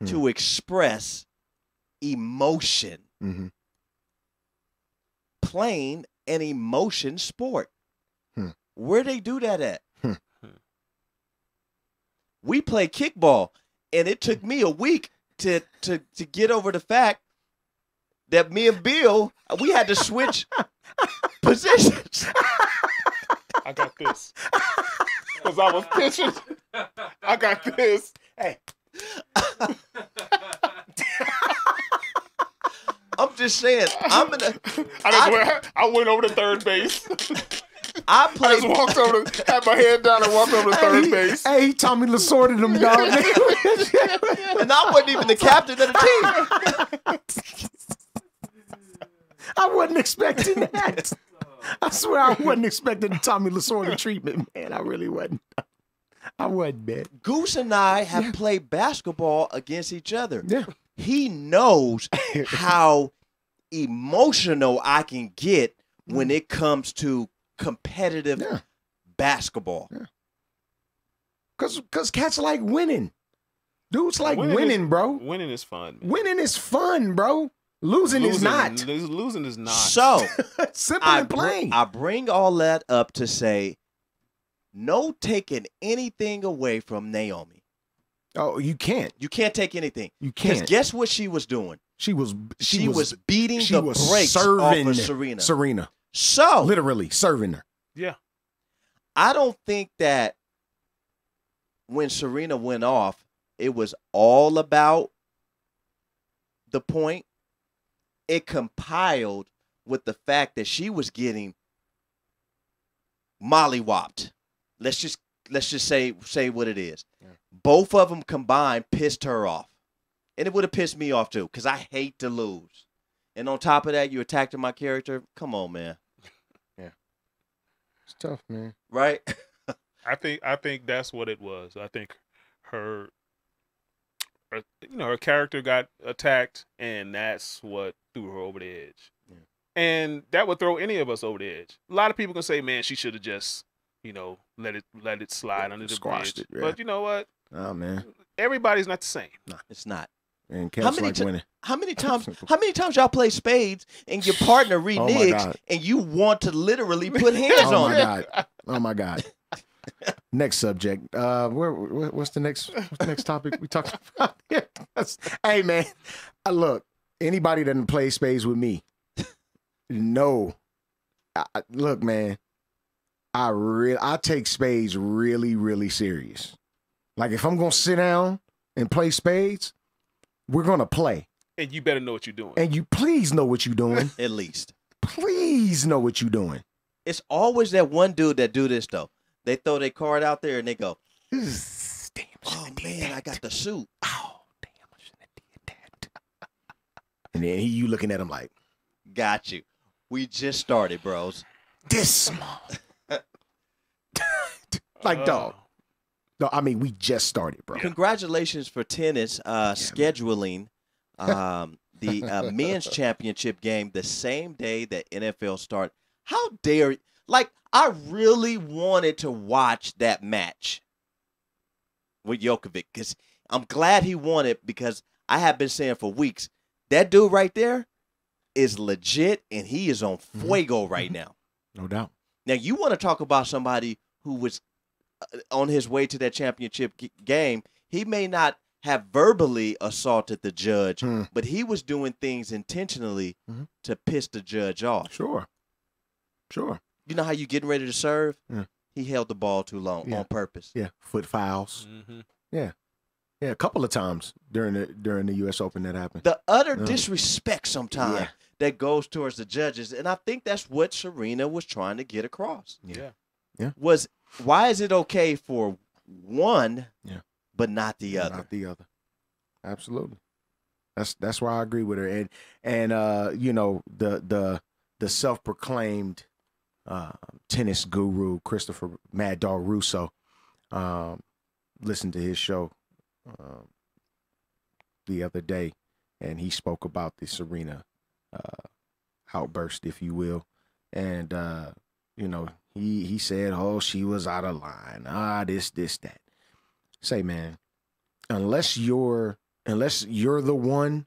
Hmm. to express emotion hmm playing an emotion sport. Where they do that at? Hmm. We play kickball, and it took me a week to to to get over the fact that me and Bill we had to switch positions. I got this. Because I was pitching. I got this. Hey, I'm just saying, I'm gonna. I just went, I went over to third base. I I played. just walked over, to, had my head down and walked over to third hey, base. hey, Tommy Lasorda them dog. and I wasn't even the captain of the team. I wasn't expecting that. I swear I wasn't expecting the Tommy Lasorda treatment, man. I really wasn't. I wasn't, man. Goose and I have played basketball against each other. Yeah. he knows how emotional I can get when it comes to competitive Yeah. basketball. Cause cause cats like winning. Dudes like Winning winning, is- bro. Winning is fun. Man. Winning is fun, bro. Losing, is not. Losing, losing is not. So Simple I, and br- plain. I bring all that up to say, no taking anything away from Naomi. oh, you can't. You can't take anything. You can't. guess what she was doing? She was she, She, was, beating she the was brakes serving off of Serena. Serena. So Literally serving her. yeah. I don't think that when Serena went off, it was all about the point. It compiled with the fact that she was getting mollywopped. Let's just let's just say say what it is. Yeah. Both of them combined pissed her off, and it would have pissed me off too because I hate to lose. And on top of that, you attacking my character. Come on, man. It's tough, man. Right? I think I think that's what it was. I think her, her you know, her character got attacked, and that's what threw her over the edge. Yeah. And that would throw any of us over the edge. A lot of people can say, "Man, she should have just, you know, let it let it slide under the Squashed bridge." it, yeah. But you know what? Oh man. Everybody's not the same. No. It's not. And How many like winning. How many times? How many times y'all play spades and your partner Oh reneges God. and you want to literally put hands Oh on my god! Oh my god! next subject. Uh, where, where what's the next what's the next topic we talking about? That's- hey man, uh, look. Anybody that play spades with me, no. I, I- look, man. I real I take spades really really serious. Like if I'm gonna sit down and play spades, we're gonna play, And you better know what you're doing. and you please know what you're doing. At least please know what you're doing. it's always that one dude that do this though. They throw their card out there and they go, Damn, "Oh shouldn't have did man, that. I got the suit." Oh, damn, I shouldn't have did that. and then he, you looking at him like, Got you. We just started, bros. this small. like, Uh, dog. No, I mean, we just started, bro. Congratulations for tennis uh, scheduling um, the uh, men's championship game the same day that NFL start. How dare like I really wanted to watch that match with Djokovic because I'm glad he won it because I have been saying for weeks that dude right there is legit and he is on Mhm. fuego right now. No doubt. Now you want to talk about somebody who was on his way to that championship g- game. He may not have verbally assaulted the judge, Hmm. but he was doing things intentionally Mhm. to piss the judge off. Sure. Sure. You know how you getting ready to serve? Yeah. He held the ball too long Yeah. on purpose. Yeah. Foot fouls. mhm. Yeah, a couple of times during the during the U.S. Open that happened. The utter Yeah. disrespect sometimes Yeah. that goes towards the judges, and I think that's what Serena was trying to get across. Yeah. Yeah. Was why is it okay for one, Yeah. but not the other? Not the other. Absolutely. That's that's why I agree with her. And and uh, you know, the the the self proclaimed uh tennis guru Christopher Mad Dog Russo, um, listened to his show um the other day and he spoke about the Serena uh outburst, if you will. And uh, you know, he he said, Oh, she was out of line. Ah, this, this, that. Say, man, unless you're unless you're the one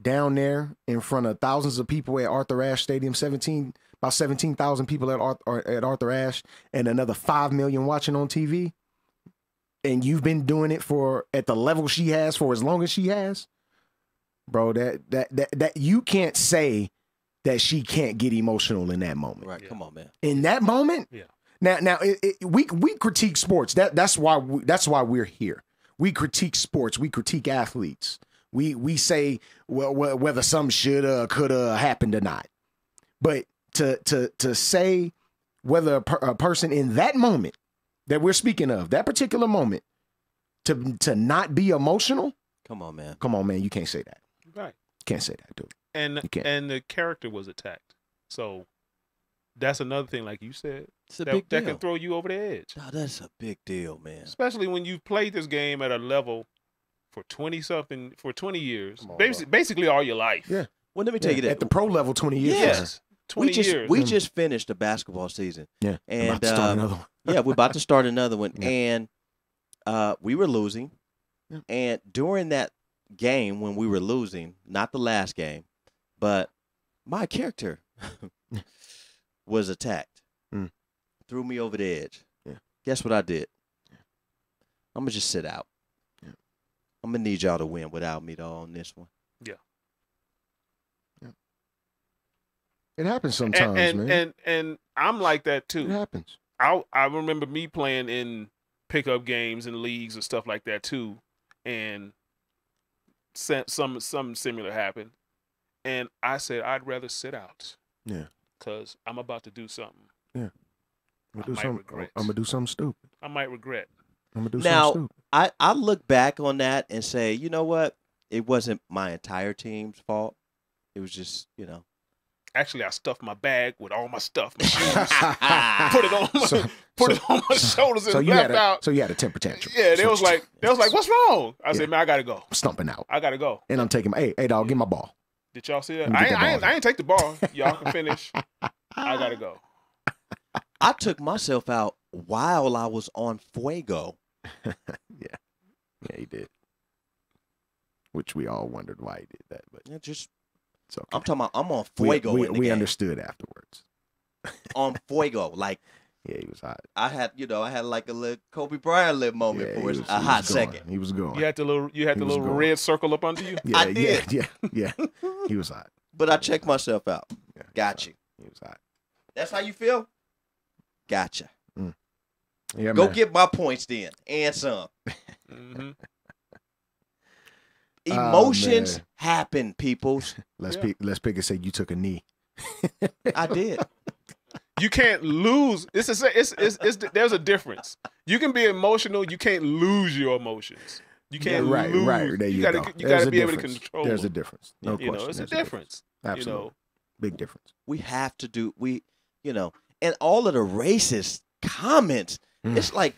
down there in front of thousands of people at Arthur Ashe Stadium, 17 about 17,000 people at Arthur, at Arthur Ashe and another 5 million watching on TV and you've been doing it for at the level she has for as long as she has bro that that that, that you can't say that she can't get emotional in that moment Right? Yeah. Come on, man. in that moment. Yeah. Now, now it, it, we we critique sports. That that's why we, that's why we're here. We critique sports. We critique athletes. We we say well, well whether some shoulda coulda happened or not. But to to to say whether a, per, a person in that moment that we're speaking of, that particular moment, to to not be emotional, Come on, man. come on, man, you can't say that. Right. Can't say that, dude. And and the character was attacked. So that's another thing, like you said, It's a that, big that can throw you over the edge. No, that's a big deal, man. Especially when you've played this game at a level for twenty something for twenty years. On, Basi- basically all your life. Yeah. Well, let me tell you that at the pro level, twenty years. Yes. Twenty we just years. we Mm. just finished the basketball season. yeah. And, About to start um, another one. yeah, we're about to start another one, Yeah. and uh, we were losing. Yeah. And during that game, when we were losing, not the last game, but my character was attacked, Mm. threw me over the edge. Yeah. Guess what I did? I'm gonna just sit out. Yeah. I'm gonna need y'all to win without me though on this one. Yeah. It happens sometimes, and, man. and and I'm like that too. it happens. I I remember me playing in pickup games and leagues and stuff like that too, and some some similar happened, and I said I'd rather sit out. Yeah. Cause I'm about to do something I'm gonna do something, I'm gonna do something stupid. I might regret. I'm gonna do Now- something stupid. I, I look back on that and say, you know what? It wasn't my entire team's fault. It was just, you know. Actually, I stuffed my bag with all my stuff, my shoes, put it on, my, So- put so- it on my shoulders and So you left had a out. so you had a temper tantrum. Yeah, they So- was like, they was like, what's wrong? I Yeah. said, man, I gotta go. I'm stumping out, I gotta go. and I'm taking. my Hey, hey, dog, give my ball. Did y'all see that? I ain't, I, ain't. I ain't take the ball. Y'all can finish. I gotta go. I took myself out while I was on fuego. Yeah, yeah, he did. which we all wondered why he did that, but Yeah, just it's okay. I'm talking about I'm on fuego. we, in the we game. understood afterwards. on fuego. Like Yeah, he was hot. I had, you know, I had like a little Kobe Bryant little moment yeah, for he was- a hot going. second. He was going. You had the little you had He the little going. red circle up under you. yeah, I did. yeah, yeah, yeah. He was hot. But I checked myself out. Yeah, he was Got hot. you. He was hot. That's how you feel? Gotcha. Yeah, Go man. get my points then and some. hmm Oh, Emotions man. happen, peoples. Let's Yeah. pick. Let's pick and say you took a knee. I did. You can't lose. It's a, it's, it's it's there's a difference. You can be emotional. You can't lose your emotions. You can't right, lose. right. There you, gotta go. you gotta a be able to control. There's a difference. No you question. know, it's a There's difference. Absolutely, You know, big difference. We have to do we you know, and all of the racist comments. Mm. It's like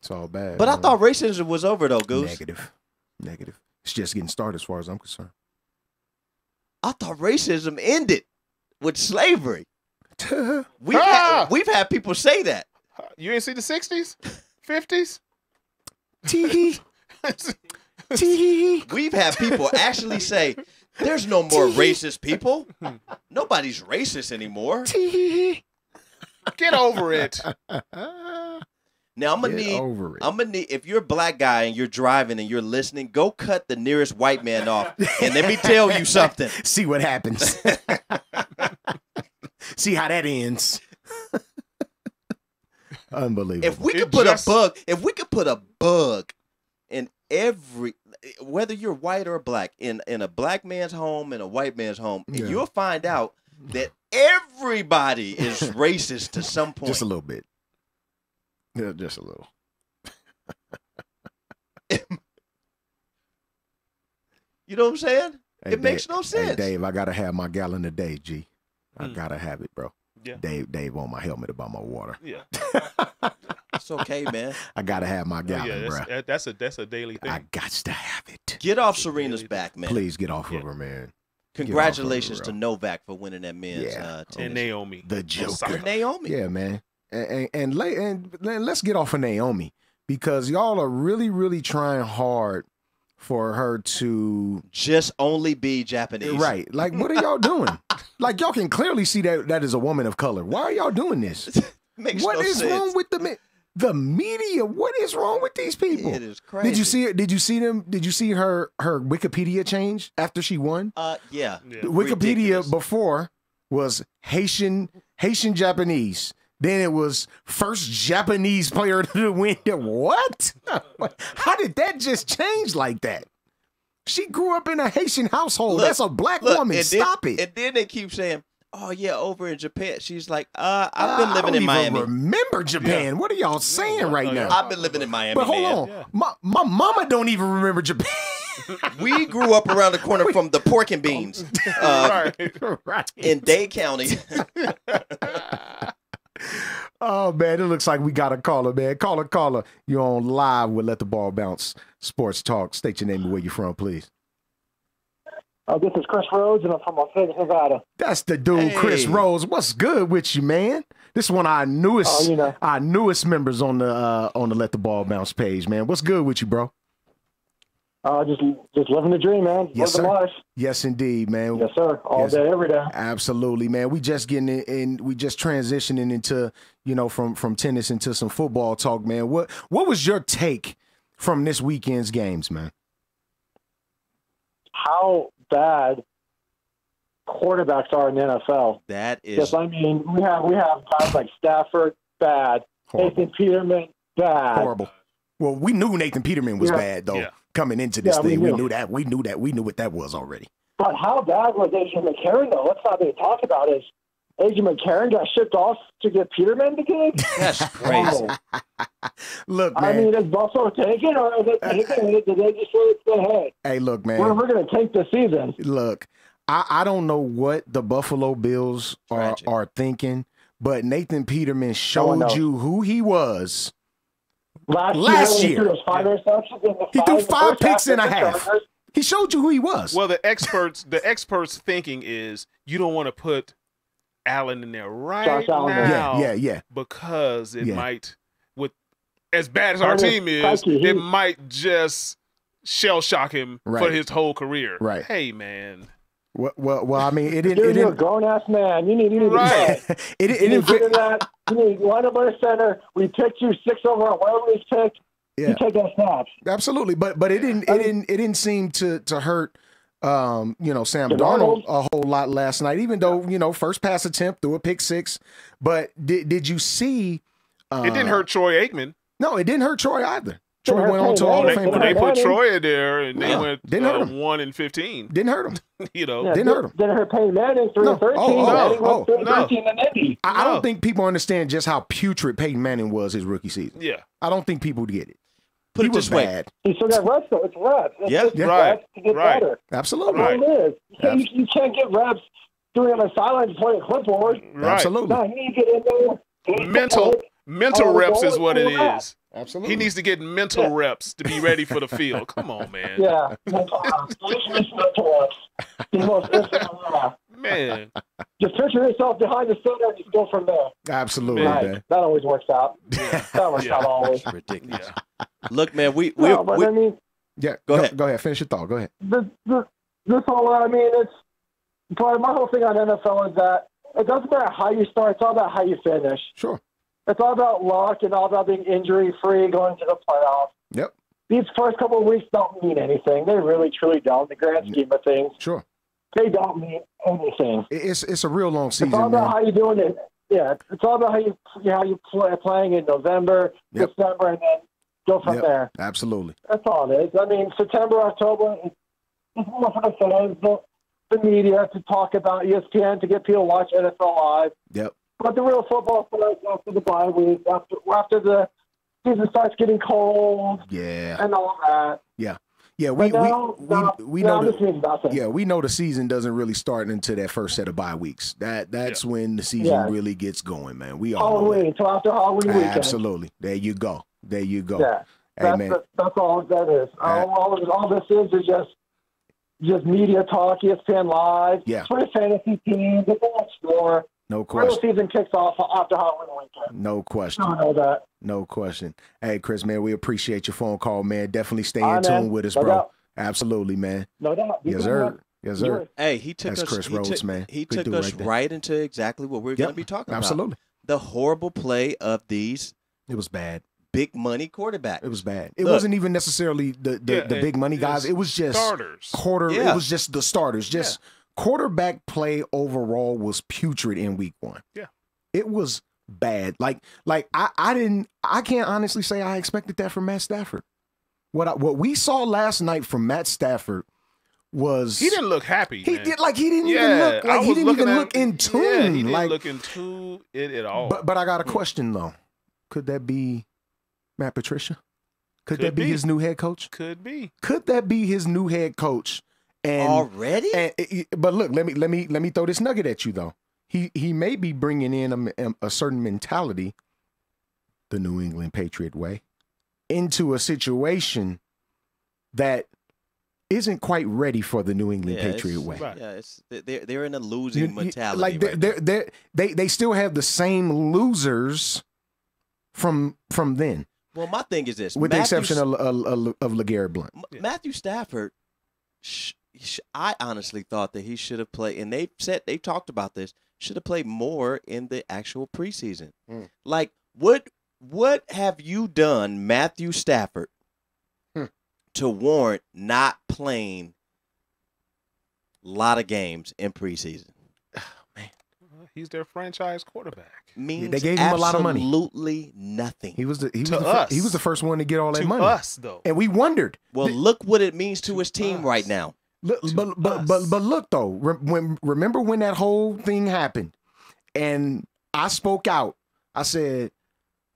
It's all bad. but I thought racism was over though, Goose. negative, negative. It's just getting started, as far as I'm concerned. I thought racism ended with slavery. We've, Ah! had, we've had people say that. you ain't see the '60s, '50s. Tee tee. We've had people actually say, "There's no more racist people. Nobody's racist anymore." Get over it. Now I'm gonna Get need. over it. I'm gonna need. If you're a black guy and you're driving and you're listening, go cut the nearest white man off, and let me tell you something. See what happens. See how that ends. Unbelievable. If we It could put just- a bug, if we could put a bug in every, whether you're white or black, in in a black man's home and a white man's home, Yeah. you'll find out that everybody is racist to some point. just a little bit. Yeah, just a little. you know what I'm saying? Hey, It makes no Hey, sense. Dave, I gotta have my gallon a day, G. I Hmm. gotta have it, bro. Yeah. Dave, Dave on my helmet about my water. Yeah, It's okay, man. I gotta have my Oh, gallon, yeah. bro. That's, that- that's a that's a daily thing. I got to have it. Get off Serena's back, man. Please get off Yeah. of her, man. Congratulations Get to Novak for winning that men's Yeah. uh, and. Naomi. The Osaka. Joker. Naomi. Yeah, man. And and and, la- and and let's get off of Naomi because y'all are really, really trying hard for her to Just only be Japanese. right. Like, what are y'all doing? like, y'all can clearly see that that is a woman of color. Why are y'all doing this? Makes What no is sense. wrong with the me- the media? What is wrong with these people? It is crazy. Did you see it? Did you see them? Did you see her her Wikipedia change after she won? Uh, yeah. Yeah. Wikipedia Ridiculous. before was Haitian Haitian Japanese. Then it was first Japanese player to win. the- What? How did that just change like that? She grew up in a Haitian household. Look, That's a black Look, woman. and then- Stop it. And then they keep saying, "Oh yeah, over in Japan." She's like, "Uh, I've Uh, been I living don't in even Miami. Remember Japan? What are y'all saying right Oh, now? I've been living in Miami." But hold man. on, Yeah. my my mama don't even remember Japan. We grew up around the corner from the Pork and Beans uh, right. right. in Dade County. Oh man, it looks like we got a caller, man. Caller, caller. You're on live with Let the Ball Bounce Sports Talk. State your name and where you're from, please. Uh, this is Chris Rhodes, and I'm from Las Vegas, Nevada. That's the dude, Chris Hey. Rose. What's good with you, man? This is one of our newest Oh, you know. our newest members on the uh, on the Let the Ball Bounce page, man. What's good with you, bro? Uh, just just living the dream, man. Yes, living sir. life. Yes, indeed, man. Yes, sir. All Yes. day, every day. Absolutely, man. We just getting in, in we just transitioning into, you know, from from tennis into some football talk, man. What what was your take from this weekend's games, man? How bad quarterbacks are in the NFL. that is Yes, I mean we have we have guys like Stafford, bad. Horrible. Nathan Peterman, bad. Horrible. Well, we knew Nathan Peterman was Yeah. bad though. Yeah. Coming into this Yeah, thing, we knew. knew that. We knew that. We knew what that was already. But how bad was Adrian McCarron though? Let's not even talk about is Adrian McCarron got shipped off to get Peterman the game. that's crazy. Look, I mean, is Buffalo tanking or is it tanking? Did they just say, hey, hey, look, man. we're, man. we're going to tank this season? Look, I, I don't know what the Buffalo Bills are are thinking, but Nathan Peterman showed knows. you who he was. Last, Last year, year. he threw five interceptions in He threw the picks and a half. Chargers. He showed you who he was. Well, the experts, the experts' thinking is you don't want to put Allen in there right Josh Allen now, yeah, yeah, yeah. because it Yeah. might, with as bad as our team is, he- it might just shell shock him for his whole career. Right. Hey man. Well, well, well I mean, it didn't. Dude, It you're a didn't. grown ass man. You need you need Right. to It, it You need didn't. get in that. You need one of under center. We picked you six over Wherever we picked, Yeah. you take that snaps. Absolutely, but but it didn't. It didn't. It didn't seem to to hurt. Um, you know, Sam Yeah, Darnold Darnold. a whole lot last night. Even though you know, first pass attempt threw a pick six, but did did you see? Uh, It didn't hurt Troy Aikman. No, it didn't hurt Troy either. Troy went on to Hall When of they, Fame. they put Troy in there and they Yeah. went Didn't hurt uh, him. one and fifteen. Didn't hurt him. You know. Yeah, Didn't hurt him. Didn't hurt Peyton Manning three No. and thirteen. Oh, oh, oh, was three and no. thirteen in I, I don't think people understand just how putrid Peyton Manning was his rookie season. Yeah. I don't think people get it. Put he it was this way. bad. He still got reps though. It's reps. It's Yeah. Yeah. Right. reps to get Right. better. Absolutely. That's all it is. You can't, Abs- you, you can't get reps doing it on the sidelines playing a clipboard. Right. Absolutely. No, you need to get in there. Mental mental reps is what it is. do that. is. Absolutely. He needs to get mental Yeah. reps to be ready for the field. Come on, man. Yeah. Mental reps. Just mental reps. The most instant, yeah. Man. Just picture yourself behind the center and just go from there. Absolutely, Right. man. That always works out. Yeah. That works Yeah. out always. Ridiculous. Yeah. Look, man, we we, No, but we I mean, Yeah. Go ahead. Go ahead. Finish your thought. Go ahead. this, this, this whole, I mean, it's, but my whole thing on NFL is that it doesn't matter how you start, it's all about how you finish. Sure. It's all about luck and all about being injury free going to the playoffs. Yep. These first couple of weeks don't mean anything. They really, truly don't. The grand scheme of things, Sure. they don't mean anything. It's it's a real long season. It's all about man. how you're doing it. Yeah, it's all about how you how you play playing in November, Yep. December, and then go from Yep. there. Absolutely. That's all it is. I mean, September, October, it's more for the fans, the, the media to talk about ESPN to get people to watch NFL live. Yep. But the real football starts after the bye week, after after the season starts getting cold Yeah. and all that. Yeah. We But we now, we, now, we now know the, yeah we know the season doesn't really start until that first set of bye weeks. That that's when the season Yeah. really gets going, man. We all know Halloween until after Halloween that. weekend. Absolutely. There you go. There you go. Yeah. Hey That's, man. the, that's all that is. All, all, all this is is just just media talk, ESPN Live. Yeah. For the fantasy teams, it's all score. No Real question. season kicks off after Halloween weekend. No question. I know that. No question. Hey, Chris, man, we appreciate your phone call, man. Definitely stay in All right, tune man. with us, No bro. doubt. Absolutely, man. No doubt. You Yes, sir. have- Yes, sir. hey, he took That's us Chris he Rhodes, took, man. He Good took us right right into exactly what we're Yep. going to be talking about. Absolutely. The horrible play of these It was bad. big money quarterback. It was bad. It Look. wasn't even necessarily the the, Yeah, the big money guys. It was just starters. quarter. Yeah. It was just the starters. Just quarterback play overall was putrid in week one. Yeah. it was bad. Like like I I didn't. I can't honestly say I expected that from Matt Stafford. What I, what we saw last night from Matt Stafford was He didn't look happy. He man. did like he didn't yeah, even look like he didn't even at- look in tune. Yeah, he didn't like, look into it at all. but but I got a Hmm. question though. Could that be Matt Patricia? Could, Could that be, be. his new head coach? Could be. Could that be his new head coach? And, Already? and it- it- but look, let me let me let me throw this nugget at you though. He he may be bringing in a, a certain mentality, the New England Patriot way, into a situation that isn't quite ready for the New England Yeah, Patriot it's- way. Right. Yeah, it's they're they're in a losing You- you- mentality. Like they're, right they're, they're, they they still have the same losers from from then, well, my thing is this: with the exception of of, of, of LeGarrette Blount. Yeah. Matthew Stafford, sh- sh- I honestly thought that he should have played, and they said they talked about this. Should have played more in the actual preseason. Mm. Like, what what have you done, Matthew Stafford, Hmm. to warrant not playing a lot of games in preseason? Man. He's their franchise quarterback. Means they gave him a lot of money. Absolutely nothing. He was the he was To the, us. fir- he was the first one to get all that to money, us, though. and we wondered. well, Th- look what it means to his team us. right now. Look, but but but but look though, re- when remember when that whole thing happened, and I spoke out. I said,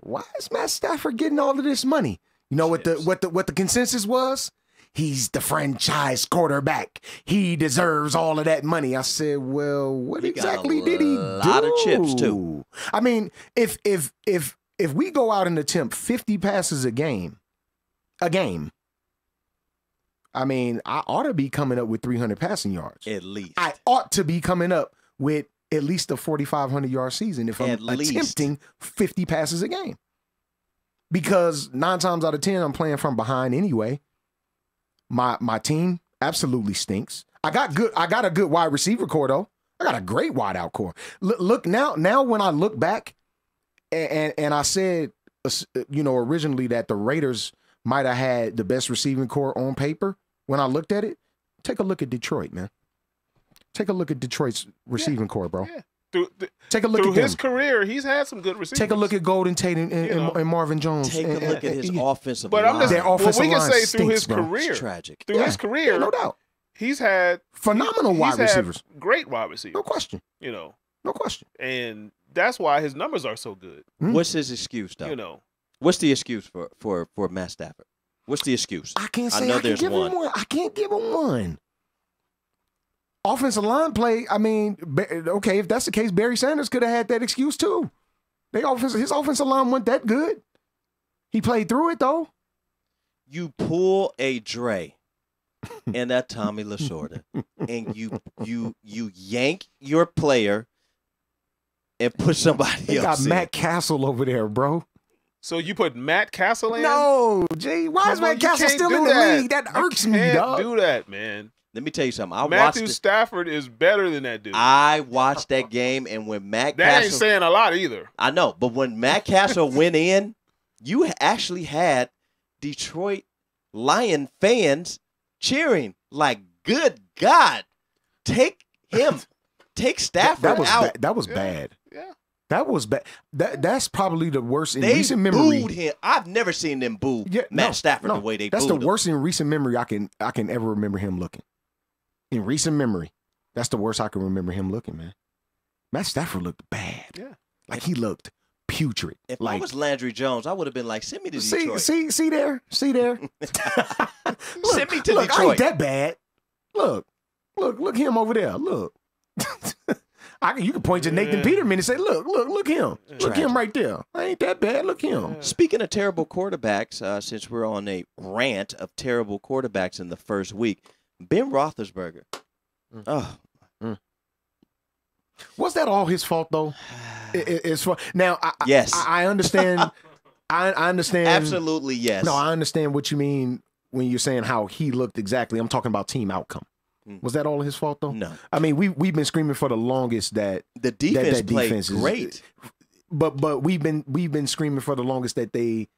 "Why is Matt Stafford getting all of this money?" You know what the what the what the consensus was? He's the franchise quarterback. He deserves all of that money. I said, "Well, what He exactly did he do?" A lot of chips, too. I mean, if if if if we go out and attempt 50 passes a game, a game, I mean, I ought to be coming up with 300 passing yards. At least. I ought to be coming up with at least a 4,500 yard season if I'm At least. attempting 50 passes a game. Because nine times out of 10, I'm playing from behind anyway. My my team absolutely stinks. I got good. I got a good wide receiver core though. I got a great wide out core. Look, look now. Now when I look back, and and, and I said, uh, you know, originally that the Raiders might have had the best receiving core on paper. When I looked at it, take a look at Detroit, man. Take a look at Detroit's receiving core, bro. Yeah. Through, th- Take a look through at his them. career, he's had some good receivers. Take a look at Golden Tate and, and, You know. and Marvin Jones. Take And- a look at his yeah. offensive But I'm line. just Their well, offensive we can line say through his bro. Career, It's tragic. through Yeah, his career, yeah, no doubt, he's had phenomenal he's wide had receivers. great wide receivers. No question. You know, No question. and that's why his numbers are so good. Hmm? What's his excuse though? You know, What's the excuse for for for Matt Stafford? What's the excuse? I can't say I, know can there's give one. him one. I can't give him one. Offensive line play. I mean, okay, if that's the case, Barry Sanders could have had that excuse too. They offensive, his offensive line wasn't that good. He played through it though. You pull a Dre and that Tommy Lasorda, and you you you yank your player and put somebody They got in. Matt Cassel over there, bro. So you put Matt Cassel in? No, Jay, why is Come on, Matt you Cassel still in the that. league? That You irks me, can't dog. Do that, man. Let me tell you something. I Matthew watched it. Stafford is better than that dude. I watched that game, and when Matt that ain't saying a lot either. I know, but when Matt Cassel went in, you actually had Detroit Lion fans cheering like, "Good God, take him, take Stafford that was out." ba- that was Yeah. bad. Yeah. That was bad. That that's probably the worst in they recent memory. booed him. I've never seen them boo Yeah, Matt no, Stafford no. the way they That's the booed him. worst in recent memory I can I can ever remember him looking. In recent memory, that's the worst I can remember him looking, man. Matt Stafford looked bad. Yeah. Like he looked putrid. If like I was Landry Jones, I would have been like, "Send me to see, Detroit." see, see there, see there. look, Send me to look, I ain't that bad. Look, look, look him over there. Look. I can, you can point to Nathan Peterman and say, "Look, look, look him, look Tragic. him right there. I ain't that bad. Look him." Speaking of terrible quarterbacks, uh, since we're on a rant of terrible quarterbacks in the first week, Ben Roethlisberger. Mm. Oh, Was that all his fault though? It- it- it's for now. I, I- Yes. I, I understand. I, I understand. absolutely yes. No, I understand what you mean when you're saying how he looked exactly. I'm talking about team outcome. Mm. Was that all his fault though? no. I mean, we we've been screaming for the longest that, The defense that played defense is- great. but but we've been we've been screaming for the longest that they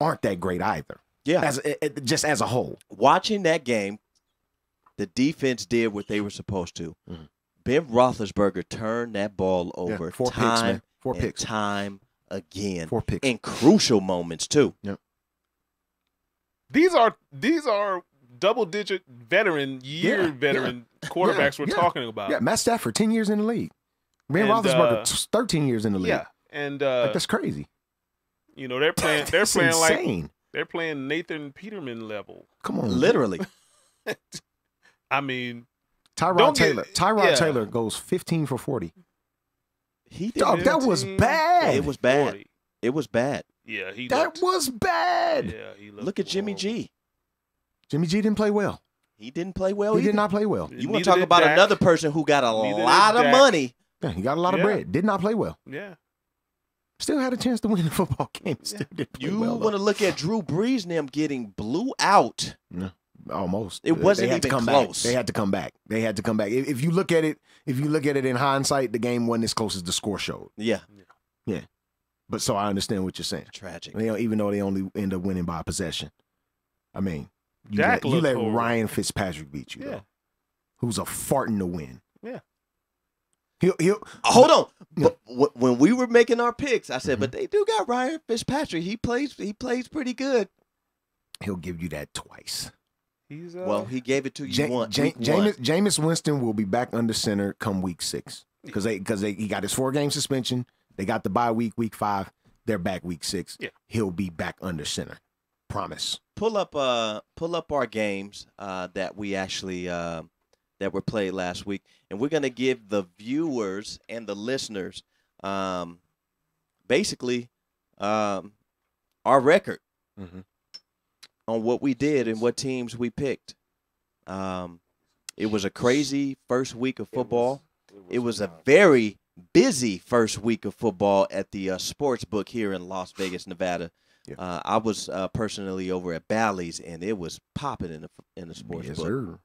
aren't that great either. Yeah, As just as a whole. watching that game, the defense did what they were supposed to. Mhm. Ben Roethlisberger turned that ball Yeah, over four picks, time man. Four and picks. time again, Four picks. in crucial moments too. These are these are double digit veteran year Yeah, veteran quarterbacks we're yeah. talking about. yeah, Matt Stafford, ten years in the league. Ben And, Roethlisberger, uh, thirteen years in the league. Yeah. And uh, Like, that's crazy. you know they're playing they're That's playing like insane. they're playing Nathan Peterman level. Come on, Literally, I mean, Tyrod Don't get- Taylor. Tyrod yeah. Taylor goes 15 for 40. he did. Dog, that was bad. It was bad. 40. It was bad. Yeah, he That looked, was bad. Yeah, he looked Look at Jimmy. G. Jimmy G didn't play well. He didn't play well. he either. did not play well. You want to talk about Dak. another person who got a Neither lot of money? Yeah, he got a lot of Yeah. bread. Did not play well. Yeah. Still had a chance to win the football game. Still did play You well. want to look at Drew Brees and them getting blew out. though. almost. It wasn't they had even to come close. Back. They had to come back. They had to come back. If, if you look at it, if you look at it in hindsight, the game wasn't as close as the score showed. Yeah. Yeah, But so I understand what you're saying. tragic. They, even though they only end up winning by possession. I mean, you Dak let, you let horrible. Ryan Fitzpatrick beat you, Yeah. though. Who's a farting to win. Yeah. He'll, he'll, Hold on. Yeah. Mm-hmm. But when we were making our picks, I said, but they do got Ryan Fitzpatrick. He plays. He plays pretty good. he'll give you that twice. He's uh, Well, he gave it to you Ja- one. Ja- week one. Jameis, Jameis Winston will be back under center come week six because they because they he got his four game suspension. They got the bye week, week five. They're back week six. Yeah. He'll be back under center. Promise. Pull up uh pull up our games uh that we actually uh that were played last week and we're going to give the viewers and the listeners um basically um our record Mhm. on what we did and what teams we picked um it was a crazy first week of football it was a very busy first week of football at the uh, sports book here in Las Vegas, Nevada. Yeah. Uh, I was uh, personally over at Bally's, and it was popping in the in the sports yes, book. sir.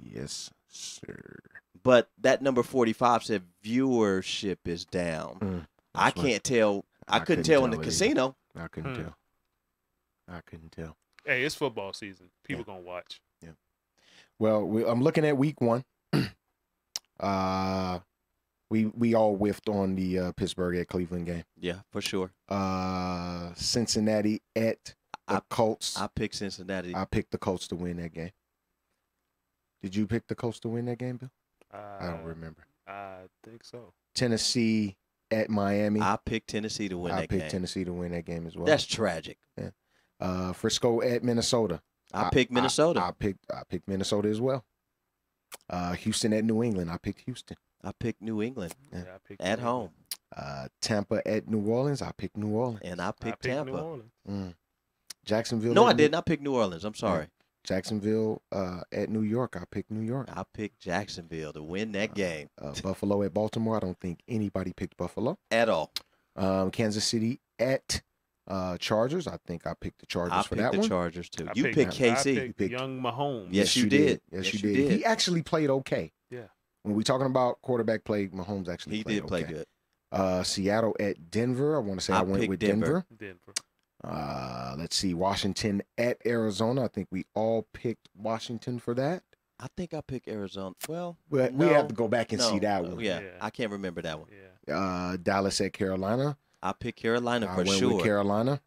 Yes, sir. But that number forty five said viewership is down. Mm, I can't tell. I, I couldn't couldn't tell in the either. casino. I couldn't Hmm. tell. I couldn't tell. Hey, it's football season. People gonna watch. Yeah. Well, we, I'm looking at week one. uh, we we all whiffed on the uh, Pittsburgh at Cleveland game. Yeah, for sure. Uh, Cincinnati at the I- Colts. I picked Cincinnati. I picked the Colts to win that game. Did you pick the Colts to win that game, Bill? Uh, I don't remember. I think so. Tennessee at Miami. I picked Tennessee to win I that picked game. Tennessee to win that game as well. That's tragic. Yeah. uh, Frisco at Minnesota. I, picked Minnesota. I, picked I picked Minnesota as well. Uh, Houston at New England. I picked Houston. I picked New England Yeah. I picked at New home, Uh, Tampa at New Orleans. I picked New Orleans. and I England. I picked picked Tampa. New Orleans. Mm. Jacksonville. No, I didn't. I picked New Orleans. I'm sorry. Jacksonville uh, at New York. I picked New York. I picked Jacksonville to win that game Uh, Buffalo at Baltimore. I don't think anybody picked Buffalo. at all. Um, Kansas City at uh, Chargers. I think I picked the Chargers I for picked that the one. Chargers too. I you picked, I KC. picked picked- young Mahomes. Yes, you did. Yes, Yes, you you did. did. He actually played okay. Yeah. When we talking about quarterback play, Mahomes actually He played did play okay. good. Uh, Seattle at Denver. I want to say I, I went with Denver. Denver. Denver. Uh, let's see, Washington at Arizona. I think we all picked Washington for that. I think I picked Arizona. Well, But we have to go back and see that Uh, one. Yeah, Yeah. I can't remember that one. Yeah. Uh, Dallas at Carolina. I picked Carolina I for went sure. with Carolina.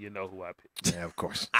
You know who I picked. Yeah, of course.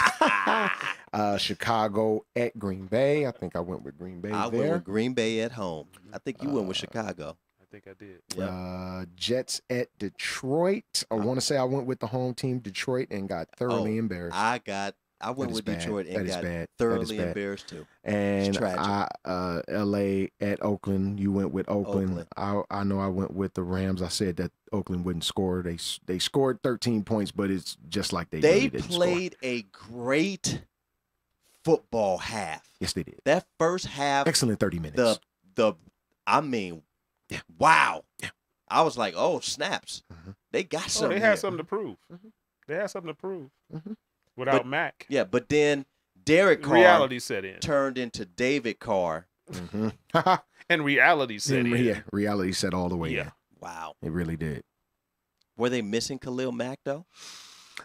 uh, Chicago at Green Bay. I think I went with Green Bay I there. went with Green Bay at home. I think you went with Uh, Chicago. I think I did. Yeah. Uh, Jets at Detroit. I want to say I went with the home team, Detroit, and got thoroughly Oh, embarrassed. I got. I went with bad. Detroit and is got bad. That is thoroughly bad. embarrassed too. and tragic. I, uh, L.A. at Oakland. You went with Oakland. Oakland. I I know I went with the Rams. I said that Oakland wouldn't score. They they scored 13 points, but it's just like they They really didn't score. played a great football half. Yes, they did. That first half, Excellent 30 minutes. the the, I mean, Yeah. wow. Yeah. I was like, oh snaps, Mhm. they got Oh, something. they had here. something to prove. Mhm. They had something to prove. Mhm. Without But- Mac, Yeah, but then Derek Carr reality set in. turned into David Carr. Mhm. And reality set in. yeah, reality set all the way. Yeah. Yeah, Wow. it really did. Were they missing Khalil Mack though?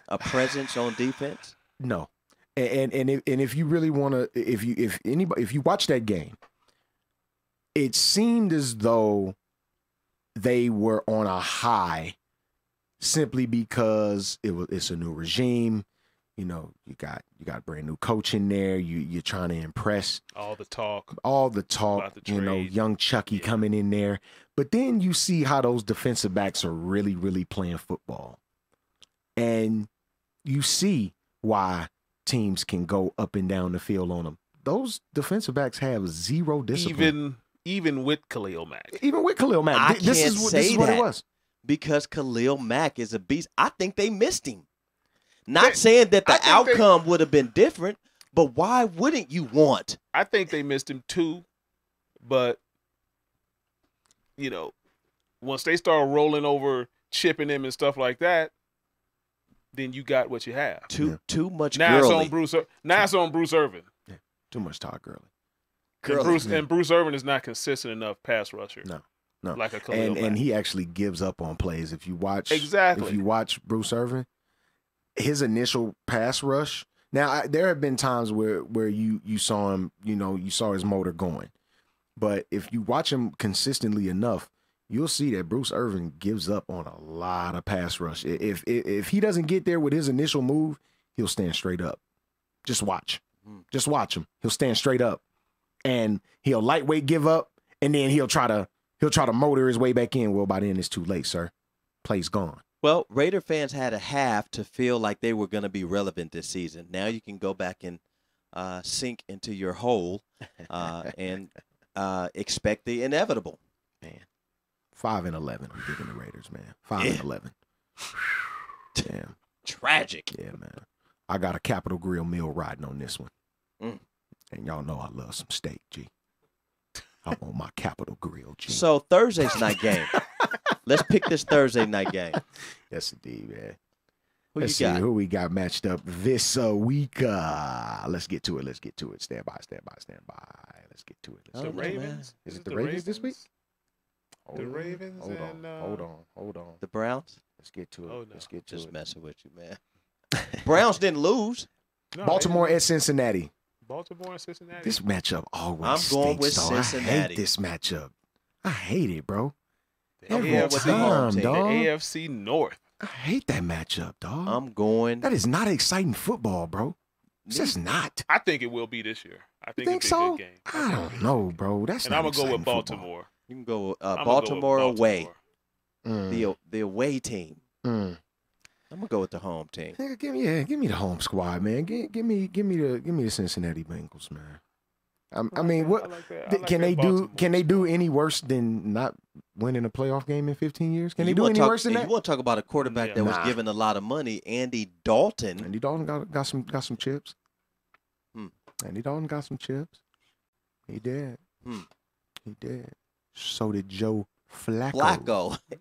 A presence on defense? No, and and and if, and if you really want to, if you if anybody if you watch that game, it seemed as though they were on a high, simply because it was it's a new regime. You know, you got you got brand new coach in there. You you're trying to impress All the talk. all the talk. About the You know, young Chucky Yeah. coming in there, but then you see how those defensive backs are really really playing football, and you see why teams can go up and down the field on them. Those defensive backs have zero discipline. Even even with Khalil Mack. Even with Khalil Mack, I this can't is what say this is what that. it was. Because Khalil Mack is a beast. I think they missed him. Not They- saying that the I they- outcome would have been different, but why wouldn't you want? I think they missed him too, but you know, once they start rolling over, chipping him and stuff like that, then you got what you have. Too Yeah. too much Now it's on Bruce. Ir- Now it's on Bruce Irvin. Too much Todd Gurley. And Bruce Yeah. and Bruce Irvin is not consistent enough pass rusher. No, no. like a Khalil and Mack. and he actually gives up on plays. If you watch Exactly. if you watch Bruce Irvin, his initial pass rush. Now I, there have been times where where you you saw him, you know, you saw his motor going, but if you watch him consistently enough, you'll see that Bruce Irvin gives up on a lot of pass rush. If if, if he doesn't get there with his initial move, he'll stand straight up. Just watch, Mm. just watch him. He'll stand straight up, and he'll lightweight give up, and then he'll try to he'll try to motor his way back in. Well, by then it's too late, sir. Play's gone. Well, Raider fans had a half to feel like they were going to be relevant this season. Now you can go back and uh, sink into your hole uh, and uh, expect the inevitable. Man, Five and eleven. I'm giving the Raiders, man. Five and eleven. Damn. Tragic. Yeah, man. I got a Capital Grill meal riding on this one. Mm. And y'all know I love some steak, G. I want my Capital Grill, G. So Thursday's night game. Let's pick this Thursday night game. yes, indeed, man. Who Let's you see got? who we got matched up this uh, week. Uh, let's get to it. Let's get to it. Stand by, stand by, stand by. Let's get to it. Let's The get to it. man. Ravens. Is it it the Ravens this week? The Hold on, Ravens Hold and, on. uh, Hold on. Hold on. The Browns? Let's get to it. Oh, no. Let's get to Just it. messing with you, man. Browns didn't lose. No, they- Baltimore at Cincinnati. Baltimore and Cincinnati. This matchup always I'm going stinks, with dog. I hate this matchup. I hate it, bro. The every AFC, time, the dog. AFC North. I hate that matchup, dog. I'm going. that is not exciting football, bro. It's just not. I think it will be this year. I think, think it'll so? a good game. I don't know, bro. That's And not I'm gonna go with exciting football. Baltimore. You can go uh, I'ma go with Baltimore, away. Mm, The the away team. mm. I'm gonna go with the home team. Nigga, give me, yeah, give me the home squad, man. Give, give me, give me the, give me the Cincinnati Bengals, man. I'm, I, like mean, that. what I like that. I th- like can that they do? Baltimore Can they do any worse than not winning a playoff game in 15 years? Can they do any talk- worse than that? You want to talk about a quarterback Yeah. that was given a lot of money? Andy Dalton. Andy Dalton got got some got some chips. Hmm. Andy Dalton got some chips. He did. Hmm. He did. So did Joe Flacco.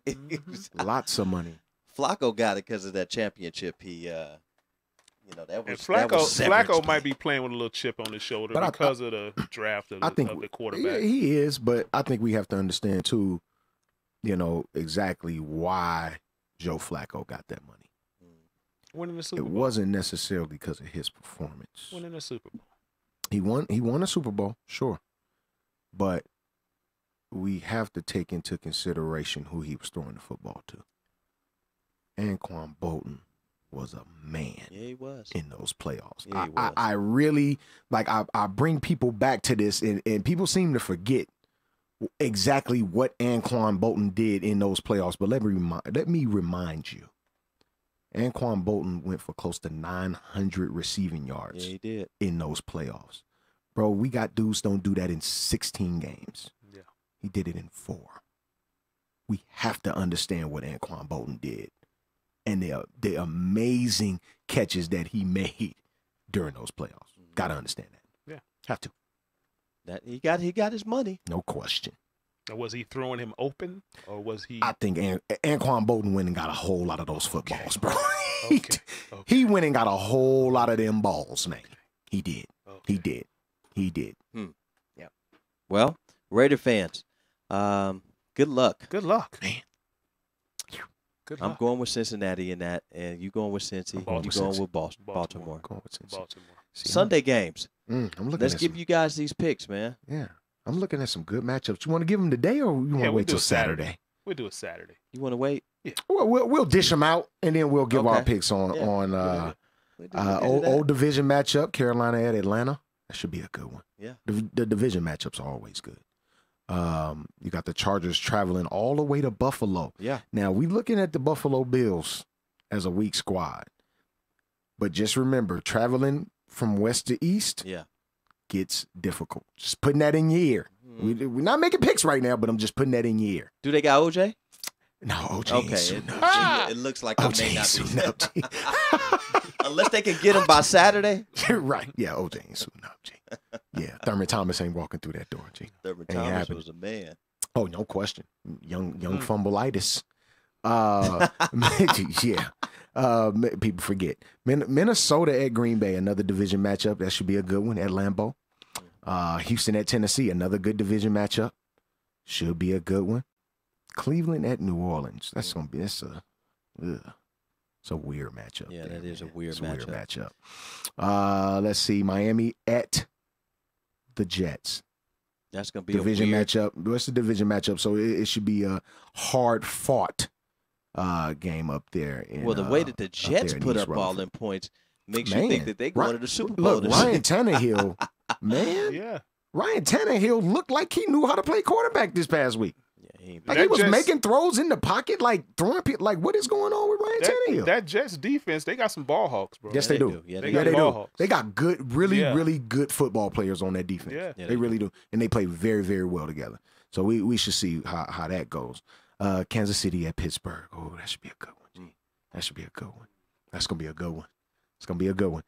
Flacco. Lots of money. Flacco got it because of that championship. He, uh, you know, that And Flacco, that was Flacco pay. might be playing with a little chip on his shoulder But I- because of the draft of the, I think of the Yeah, quarterback. he is, but I think we have to understand too, you know, exactly why Joe Flacco got that money. Mm. Winning the Super It Bowl. wasn't necessarily because of his performance. Winning the Super Bowl. He won he won a Super Bowl, sure. But we have to take into consideration who he was throwing the football to. Anquan Boldin was a man Yeah, he was. in those playoffs. Yeah, he I, I. I really like I, I bring people back to this and, and people seem to forget exactly what Anquan Boldin did in those playoffs. But let me remind let me remind you. Anquan Boldin went for close to 900 receiving yards Yeah, he did. in those playoffs. Bro, we got dudes don't do that in 16 games. Yeah. He did it in four. We have to understand what Anquan Boldin did and the the amazing catches that he made during those playoffs. Got to understand that. Yeah. Have to. That he got he got his money. No question. Now, was he throwing him open or was he? I think An- Anquan Boldin went and got a whole lot of those footballs, bro. Okay. okay. he went and got a whole lot of them balls, man. He did. okay. He did. He did. Yeah. Well, Raider fans, um, good luck. Good luck, Man. Good I'm luck. going with Cincinnati in that, and you going with Cincy. You going going with Boston, Cincy. Bos- Baltimore. Baltimore. Going with Cincy. Baltimore. See, I'm- Sunday games. Mm, I'm looking Let's at give some, you guys these picks, man. Yeah, I'm looking at some good matchups. You want to give them today, or you want to Yeah, we'll wait till Saturday. Saturday? We'll do it Saturday. You want to wait? We'll, we'll we'll dish them out, and then we'll give our picks on Yeah, on uh, that. We do- uh old, old division matchup. Carolina at Atlanta. That should be a good one. Yeah. the, the division matchups are always good. Um, you got the Chargers traveling all the way to Buffalo. Yeah. Now we looking at the Buffalo Bills as a weak squad, but just remember, traveling from west to east Yeah. gets difficult. Just putting that in your ear. Mm. We, we're not making picks right now, but I'm just putting that in your ear. Do they got OJ? No, OJ Okay. It, up. it- looks like OJ may not suiting up. G. be. Unless they can get him by Saturday. right. Yeah, OJ ain't suiting up, G. Yeah, Thurman Thomas ain't walking through that door, G. Thurman Ain't Thomas happening. was a man. Oh, no question. Young young Mm. fumbleitis. Uh, yeah. Uh, people forget Min- Minnesota at Green Bay, another division matchup. That should be a good one at Lambeau. Uh, Houston at Tennessee, another good division matchup. Should be a good one. Cleveland at New Orleans. That's gonna be that's a, ugh. It's a weird matchup. Yeah, there, that is a weird It's a weird matchup. matchup. Uh, let's see, Miami at the Jets That's gonna be division a weird, matchup. What's the division matchup? So it, it should be a hard fought uh, game up there. In, Well, the way uh, that the Jets there in put East up all Rutherford. them points makes Man, you think that they Ry- going to the Super Bowl. Look, this Ryan year. Tannehill, man, Yeah. Ryan Tannehill looked like he knew how to play quarterback this past week. Yeah, he Like he was Jets- making throws in the pocket, like throwing people. Like what is going on with Ryan Tannehill? That, that Jets defense, they got some ball hawks, bro. yes, Yeah, they, they do. do. Yeah, they yeah, got they ball do. hawks. They got good, really, Yeah. really good football players on that defense. Yeah. Yeah, they really do, and they play very, very well together. So we we should see how how that goes. Uh, Kansas City at Pittsburgh. Oh, that should be a good one. That should be a good one. That's gonna be a good one. It's gonna be a good one.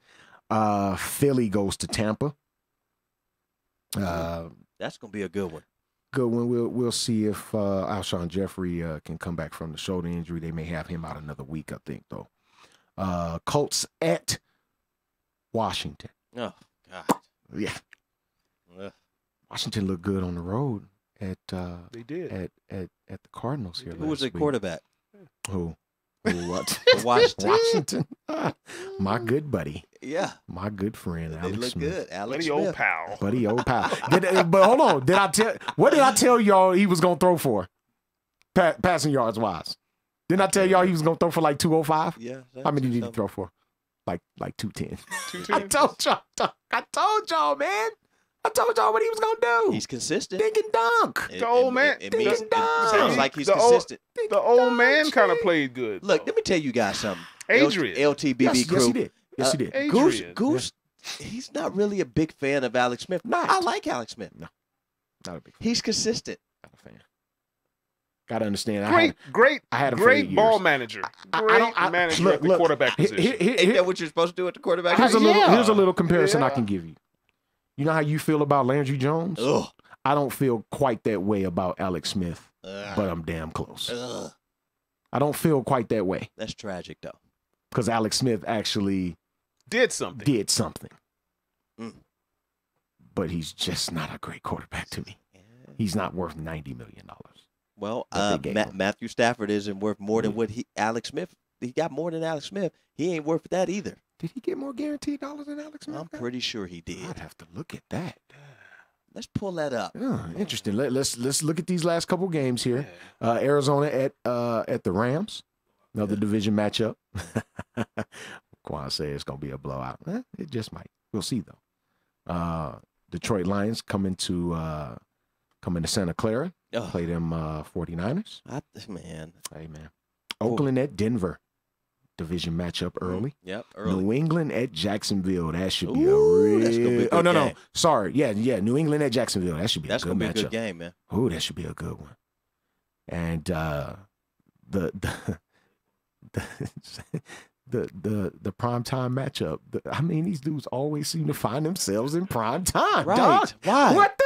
Uh, Philly goes to Tampa. Uh, That's gonna be a good one. Good one. We'll we'll see if uh, Alshon Jeffery uh, can come back from the shoulder injury. They may have him out another week, I think, though. Uh, Colts at Washington. Oh God. Yeah, Ugh. Washington looked good on the road at uh, They did. at at at the Cardinals here. Who was the week. quarterback? Who? Who? What? Washington. Washington. My good buddy, Yeah. my good friend, They Alex look Smith. good. Alex Buddy old pal. Buddy, old pal. Did, uh, but hold on. Did I tell? What did I tell y'all he was gonna throw for? Pa- passing yards wise. Didn't I tell y'all he was gonna throw for like two oh five? Yeah. How many did he something. throw for? Like like two ten. Two I told y'all. I told y'all, man. I told y'all what he was gonna do. He's consistent. Dink and dunk. It- The old it- man- It, Ding means, and it dong. sounds like he's The consistent. Dink The old dunk, man kind of played good. Look, though. let me tell you guys something. Adrian. L- LTBB Yes, crew. yes, he did. Yes, he Uh, did. Adrian. Goose, Goose, he's not really a big fan of Alex Smith. Not. I like Alex Smith. Not a big He's consistent. not a fan. Got to understand. I Great, had- great, I had him for great ball years. manager. I- I Great don't- I- manager look, at the look, quarterback Here- position. here- here- Ain't that what you're supposed to do at the quarterback? Here's a little Yeah. here's a little comparison I can give you. You know how you feel about Landry Jones? Ugh. I don't feel quite that way about Alex Smith, Ugh. but I'm damn close. Ugh. I don't feel quite that way That's tragic, though. because Alex Smith actually Did something. did something. Mm. But he's just not a great quarterback to me. He's not worth ninety million dollars. Well, uh, Ma- Matthew Stafford isn't worth more than Yeah. what he Alex Smith. He got more than Alex Smith. He ain't worth that either. Did he get more guaranteed dollars than Alex? I'm pretty sure he did. I'd have to look at that. Let's pull that up. Yeah, interesting. Let, let's let's look at these last couple games here. Uh, Arizona at uh, at the Rams, another division matchup. Quan says it's gonna be a blowout. Eh, it just might. We'll see though. Uh, Detroit Lions coming to uh, coming to Santa Clara. Oh, Play them uh, 49ers. I, man. Hey man. Oakland at Denver. Division matchup early. Yep, early. New England at Jacksonville. That should be Ooh, a real. be a oh no no. Sorry. Yeah yeah. New England at Jacksonville. That should be That's a good gonna be a good game, man. Oh, that should be a good one. And uh the the the the the, the prime time matchup. The, I mean, these dudes always seem to find themselves in prime time. Right. dog. Why? What the heck is going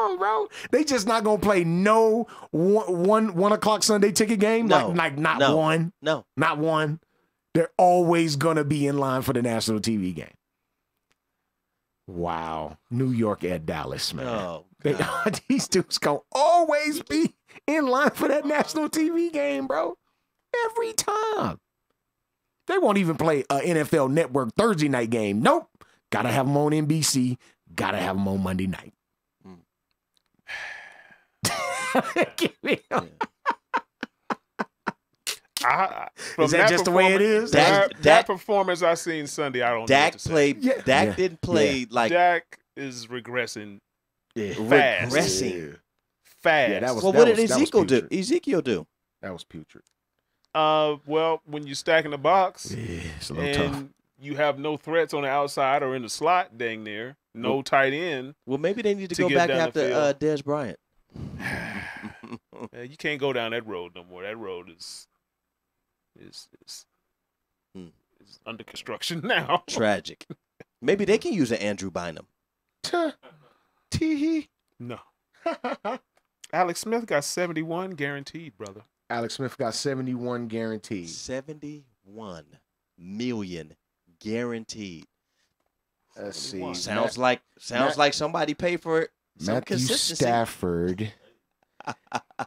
on, bro? They just not gonna play no one one, one o'clock Sunday ticket game. No. Like like not No. one, No, not one. They're always gonna be in line for the national TV game. Wow, New York at Dallas, man. no. They, these dudes gonna always be in line for that national TV game, bro. Every time. They won't even play a NFL Network Thursday night game. Nope. Gotta have them on NBC. Gotta have them on Monday night. Give me a- I, I- from Is that just the way it is? performance- That, Dak- that Dak- performance I seen Sunday, I don't know. Dak what played. Yeah. Dak Yeah. didn't play like Dak is regressing Yeah. fast. regressing. fast. Yeah, that was- Well, what did that Ezekiel do? Ezekiel do? That was putrid. Uh, well, when you stack in the box Yeah, it's a and tough. you have no threats on the outside or in the slot, dang near, no Well- tight end, Well, maybe they need to, To go back after field. uh, Dez Bryant. you can't go down that road no more. That road is is is, Hmm. is under construction now. Tragic. Maybe they can use an Andrew Bynum. Tee No. Alex Smith got 71 guaranteed, brother. Alex Smith got 71 guaranteed. Seventy-one million guaranteed. Let's see. 71. Sounds like sounds Matt- like somebody paid for it. Some Matthew. Stafford.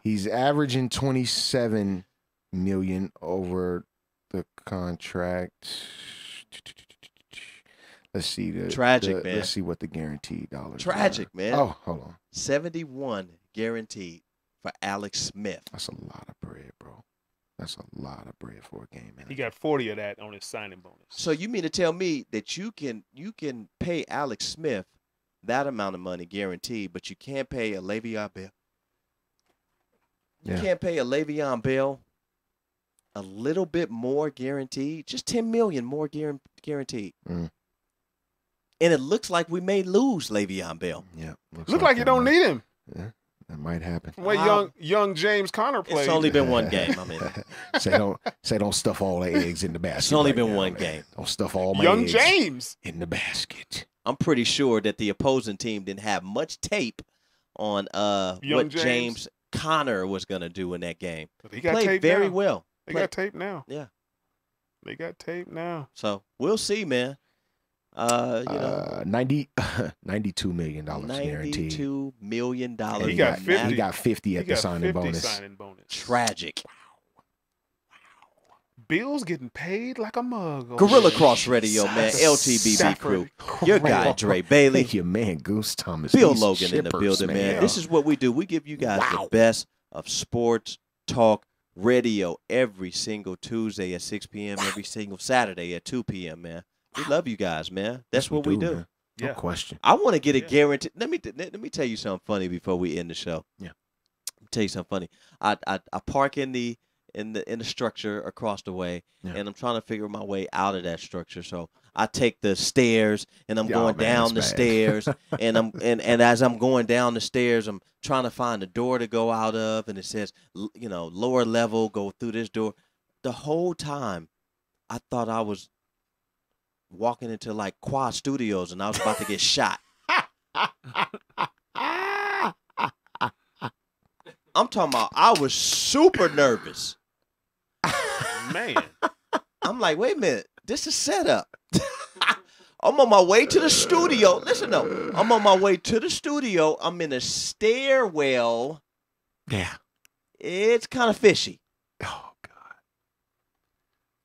he's averaging 27 million over the contract. Let's see the Tragic, the- man. Let's see what the guaranteed dollars. Tragic, are. man. Oh, hold on. Seventy-one guaranteed for Alex Smith. That's a lot of bread, bro. That's a lot of bread for a game, man. He got 40 of that on his signing bonus. So you mean to tell me that you can you can pay Alex Smith that amount of money guaranteed, but you can't pay a Le'Veon Bell? You Yeah. can't pay a Le'Veon Bell a little bit more guaranteed, just ten million more guaran- guaranteed. Mm. And it looks like we may lose Le'Veon Bell. Yeah. looks Look like you don't might- need him. Yeah, That might happen. From what Wow. young young James Conner played. It's only been one game. I mean, say don't say don't stuff all the eggs in the basket. It's only right been now, one man. game. Don't stuff all my young eggs James. in the basket. I'm pretty sure that the opposing team didn't have much tape on uh, what James. James Conner was going to do in that game. He got Played tape very now. well. They Play- got tape now. Yeah, they got tape now. So we'll see, man. Uh, you know, Uh, 90, 92 million dollars guaranteed. ninety-two million And dollars. He he got got, 50. He got fifty He at the got signing 50 bonus. signing bonus. Tragic. Bills getting paid like a mug. over Guerilla there. Cross Radio, man. LTBB crew. Your guy, Dre Bailey. Thank you, man. Goose Thomas. Bill These Logan in the building, man. man. This is what we do. We give you guys Wow. the best of sports talk radio every single Tuesday at 6 p.m., every single Saturday at 2 p.m., man. We love you guys, man. That's what we do. man. No Yeah. question. I want to get a Yeah. guarantee. Let me let me tell you something funny before we end the show. Yeah. Let me tell you something funny. I I, I park in the in the in the structure across the way, Yeah. and I'm trying to figure my way out of that structure. So I take the stairs, and I'm going man, down the bad. stairs, and I'm and, and as I'm going down the stairs, I'm trying to find the door to go out of, and it says you know lower level, go through this door. The whole time, I thought I was walking into like Quad Studios, and I was about to get shot. I'm talking about I was super nervous. Man, I'm like, wait a minute, this is set up. I'm on my way to the studio. Listen though, I'm on my way to the studio. I'm in a stairwell. Yeah. It's kind of fishy. Oh God.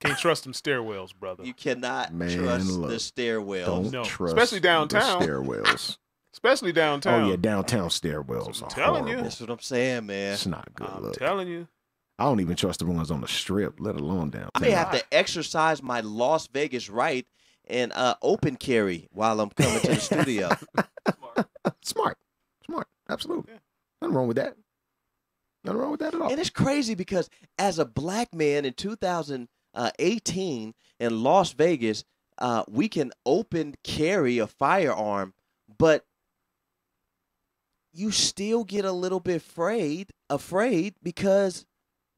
can't trust them stairwells, brother. You cannot Man, trust look, the stairwells. Don't No, trust especially downtown. the stairwells. Especially downtown. Oh yeah, downtown stairwells I'm are telling you. horrible. That's what I'm saying, man. It's not good I'm look. telling you. I don't even trust the ones on the strip, let alone down. I may have to exercise my Las Vegas right and uh, open carry while I'm coming to the studio. Smart. Smart. Absolutely. Yeah. Nothing wrong with that. Nothing wrong with that at all. And it's crazy because as a black man in 2018 in Las Vegas, uh, we can open carry a firearm, but you still get a little bit afraid, afraid because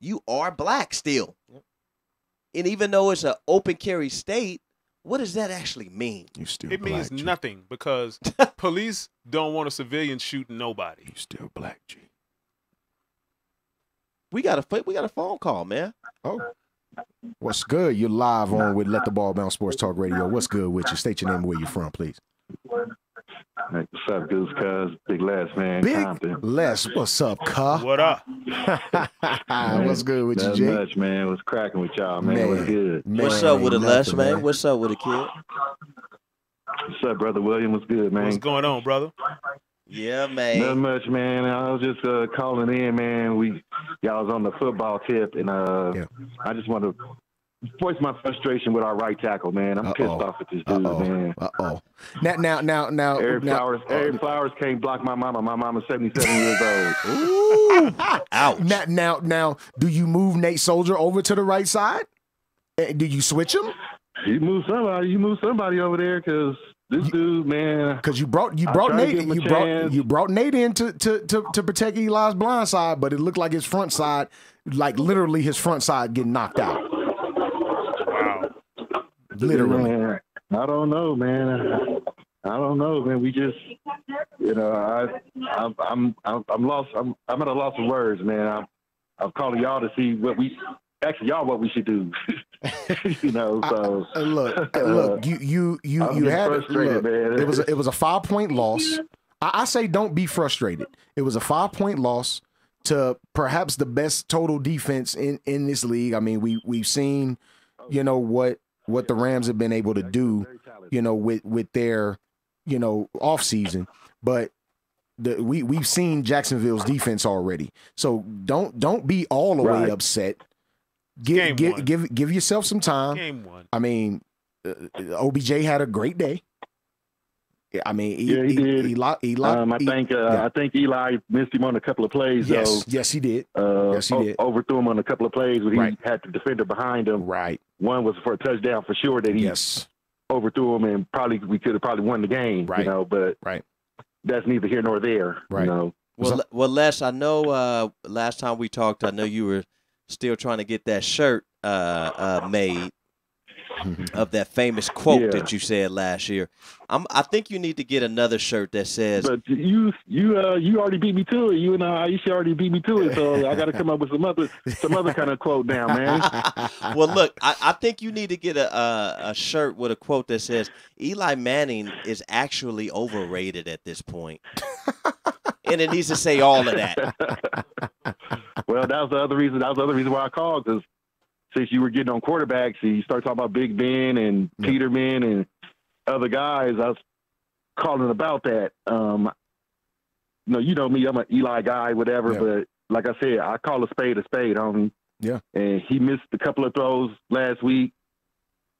you are black still. And even though it's an open carry state, what does that actually mean? You still It means G. nothing because police don't want a civilian shooting nobody. You still black, G. We got a we got a phone call, man. Oh. What's good? You're live on with Let the Ball Bounce Sports Talk Radio. What's good with you? State your name where you're from, please. Hey, what's up, Goose Cuz? Big Les, man. Big Compton. Les, what's up, cuh? What up? what's good with you, Not Jay? much, man. What's cracking with y'all, man? What's good? What's up with a ain't Les, nothing, man? What's up with the kid? What's up, brother William? What's good, man? What's going on, brother? Yeah, man. Not much, man. I was just uh, calling in, man. We y'all was on the football tip, and uh, Yeah. I just want to voice my frustration with our right tackle, man. I'm pissed Uh-oh. off at this dude, Uh man. Uh oh. Now, now, now, now. Ereck now Flowers, uh, Ereck Flowers can't block my mama. My mama's 77 years old. Ooh. Ouch. now, now, now, do you move Nate Solder over to the right side? Eh, Do you switch him? You move somebody. You move somebody over there, cause this dude, man. Because you brought you brought Nate give him you brought you brought Nate in to, to to to protect Eli's blind side, but it looked like his front side, like literally his front side getting knocked out. Literally. Man, I don't know, man. I don't know, man. We just, you know, I, I'm, I'm, I'm, I'm lost. I'm, I'm at a loss of words, man. I'm, I'm calling y'all to see what we, actually, y'all what we should do. you know, so Uh, look, uh, look, you you you I'm you had frustrated, look, man. it was a, it was a five point loss. I, I say don't be frustrated. It was a five point loss to perhaps the best total defense in in this league. I mean, we we've seen, you know what what the Rams have been able to do, you know, with with their you know off season, but. The, we we've seen Jacksonville's defense already, so don't don't be all the way Right. upset. Game Give give, one. give give yourself some time. Game one. I mean, uh, OBJ had a great day. Yeah, I mean, Yeah, he did. Eli, Eli, um, I think, uh, yeah. I think Eli missed him on a couple of plays, yes, yes, he did. Uh, Yes, he o- did. overthrew him on a couple of plays where he Right. had the defender behind him. Right. One was for a touchdown for sure that he Yes. overthrew him, and probably we could have probably won the game, Right. you know. But Right. that's neither here nor there, Right. you know. Well, Le- well, Les, I know uh, last time we talked, I know you were still trying to get that shirt uh, uh, made. Of that famous quote Yeah. that you said last year. I'm, I think you need to get another shirt that says, But you, you, uh, you already beat me to it. You and uh, Aisha already beat me to it. So I got to come up with some other, some other kind of quote now, man. well, look, I, I think you need to get a, a a shirt with a quote that says Eli Manning is actually overrated at this point, and it needs to say all of that. well, that was the other reason. That was the other reason why I called because since you were getting on quarterbacks, you start talking about Big Ben and Yeah. Peterman and other guys. I was calling about that. Um, you know, you know me. I'm an Eli guy, whatever. Yeah. But like I said, I call a spade a spade, homie. Yeah. And he missed a couple of throws last week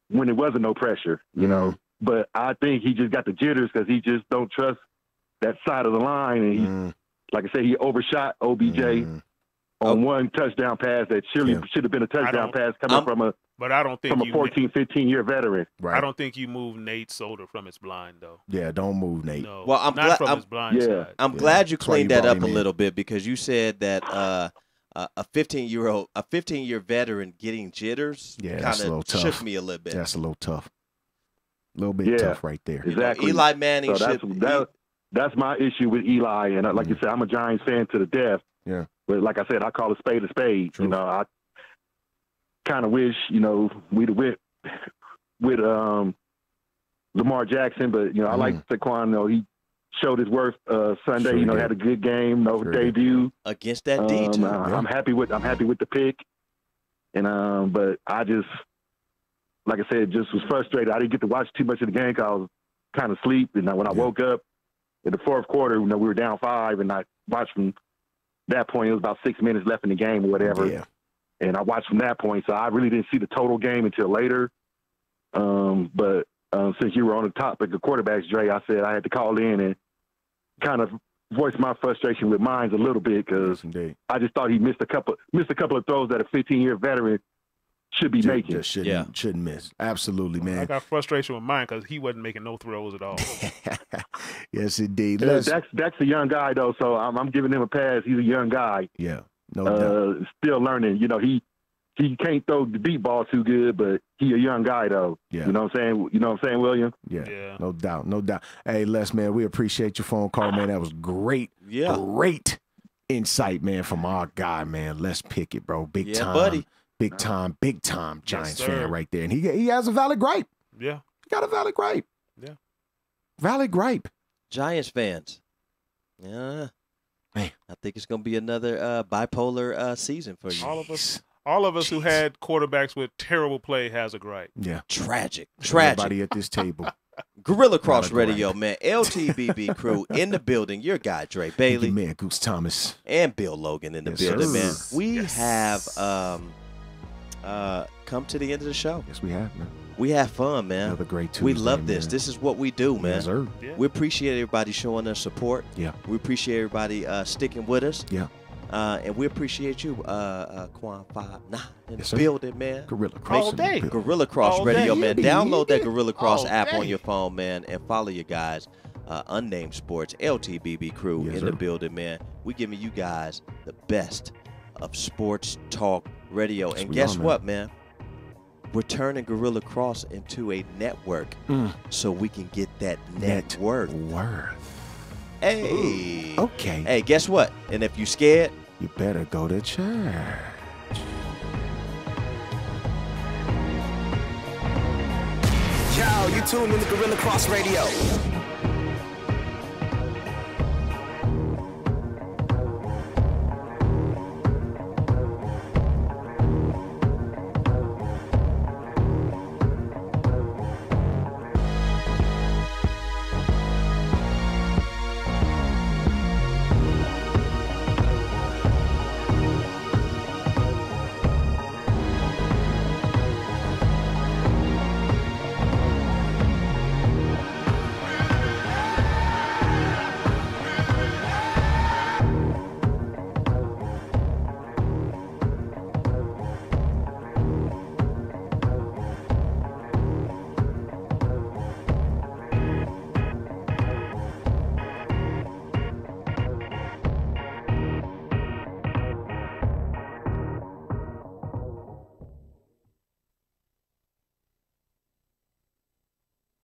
when it wasn't no pressure, you know. But I think he just got the jitters because he just don't trust that side of the line, and he, Mm, like I said, he overshot OBJ mm. On one touchdown pass that surely Yeah. should have been a touchdown pass coming I'm- from a But I don't think from a you 14, 15 year veteran. Right. I don't think you move Nate Solder from his blind though. Yeah, don't move, Nate. No. Well, I'm not glad- from I'm- his blind Yeah. side. I'm Yeah, glad you that's you cleaned that up a in. little bit because you said that uh, uh, a 15 year old, a 15 year veteran getting jitters, Yeah, that's a little kind of tough. shook me a little bit. That's a little tough. A little bit Yeah. tough right there. You know, Exactly. Eli Manning So that's should. that, that's my issue with Eli. And uh, like you said, I'm a Giants fan to the death. Yeah. But like I said, I call a spade a spade. True. You know, I kind of wish you know we'd have went with um, Lamar Jackson, but you know I like Saquon. You know, he showed his worth uh, Sunday. Mm. Sure you know, did. had a good game, no Sure did. debut. against that D Um, too. I- Yeah. I'm happy with I'm happy with the pick, and um, but I just like I said, just was frustrated. I didn't get to watch too much of the game because I was kind of asleep. And when I Yeah. woke up in the fourth quarter, you know, we were down five, and I watched from that point. It was about six minutes left in the game or whatever, Yeah. and I watched from that point. So I really didn't see the total game until later. Um, but um, since you were on the topic of quarterbacks, Dre, I said I had to call in and kind of voice my frustration with mines a little bit because Yes. I just thought he missed a couple missed a couple of throws that a 15 year veteran should be Ju- making. Just shouldn't, Yeah. shouldn't miss. Absolutely, man. I got frustration with mine because he wasn't making no throws at all. yes, indeed. Uh, Let's, Dak's, Dak's a young guy though, so I'm, I'm giving him a pass. He's a young guy, yeah, no doubt. uh, still learning. You know, he he can't throw the deep ball too good, but he a young guy though. Yeah. You know what I'm saying? You know what I'm saying, William? Yeah, Yeah. no doubt, no doubt. Hey, Les, man, we appreciate your phone call, man. That was great, yeah, great insight, man, from our guy, man. Les Pickett, bro. Big Yeah, time, buddy. Big time, big time Giants sir. fan right there. And he he has a valid gripe. Yeah. He got a valid gripe. Yeah. Valid gripe. Giants fans. Yeah, Man. I think it's gonna be another uh, bipolar uh, season for you. All of us, all of us who had quarterbacks with terrible play has a gripe. Yeah. Tragic, tragic. Everybody at this table. Guerilla Cross Not a. Radio, man. LTBB crew in the building. Your guy Dre Thank you, Bailey man, Goose Thomas. and Bill Logan in the Yes, building, man. We Yes. have um, uh, come to the end of the show. Yes, we have, man. We have fun, man. Another great Tuesday. we love this. man. This is what we do, man. Yes, sir. Yeah. We appreciate everybody showing us support. Yeah. We appreciate everybody uh, sticking with us. Yeah. Uh, and we appreciate you, uh, uh, Quan Five Nine in Yes, the sir. building, man. Guerilla Cross. All day. Guerilla Cross All Radio, day. man. Yeah, Download that. Guerilla Cross All app on your phone, man, and follow your guys. Uh, Unnamed Sports, LTBB crew Yes, in the building, man. We giving you guys the best of sports talk radio. Yes, and guess are, what, man? We're turning Guerilla Cross into a network Mm. so we can get that Net network. Worth. Hey. Okay. Hey, guess what? And if you scared, You better go to church. Yo, you tuned in to Guerilla Cross Radio.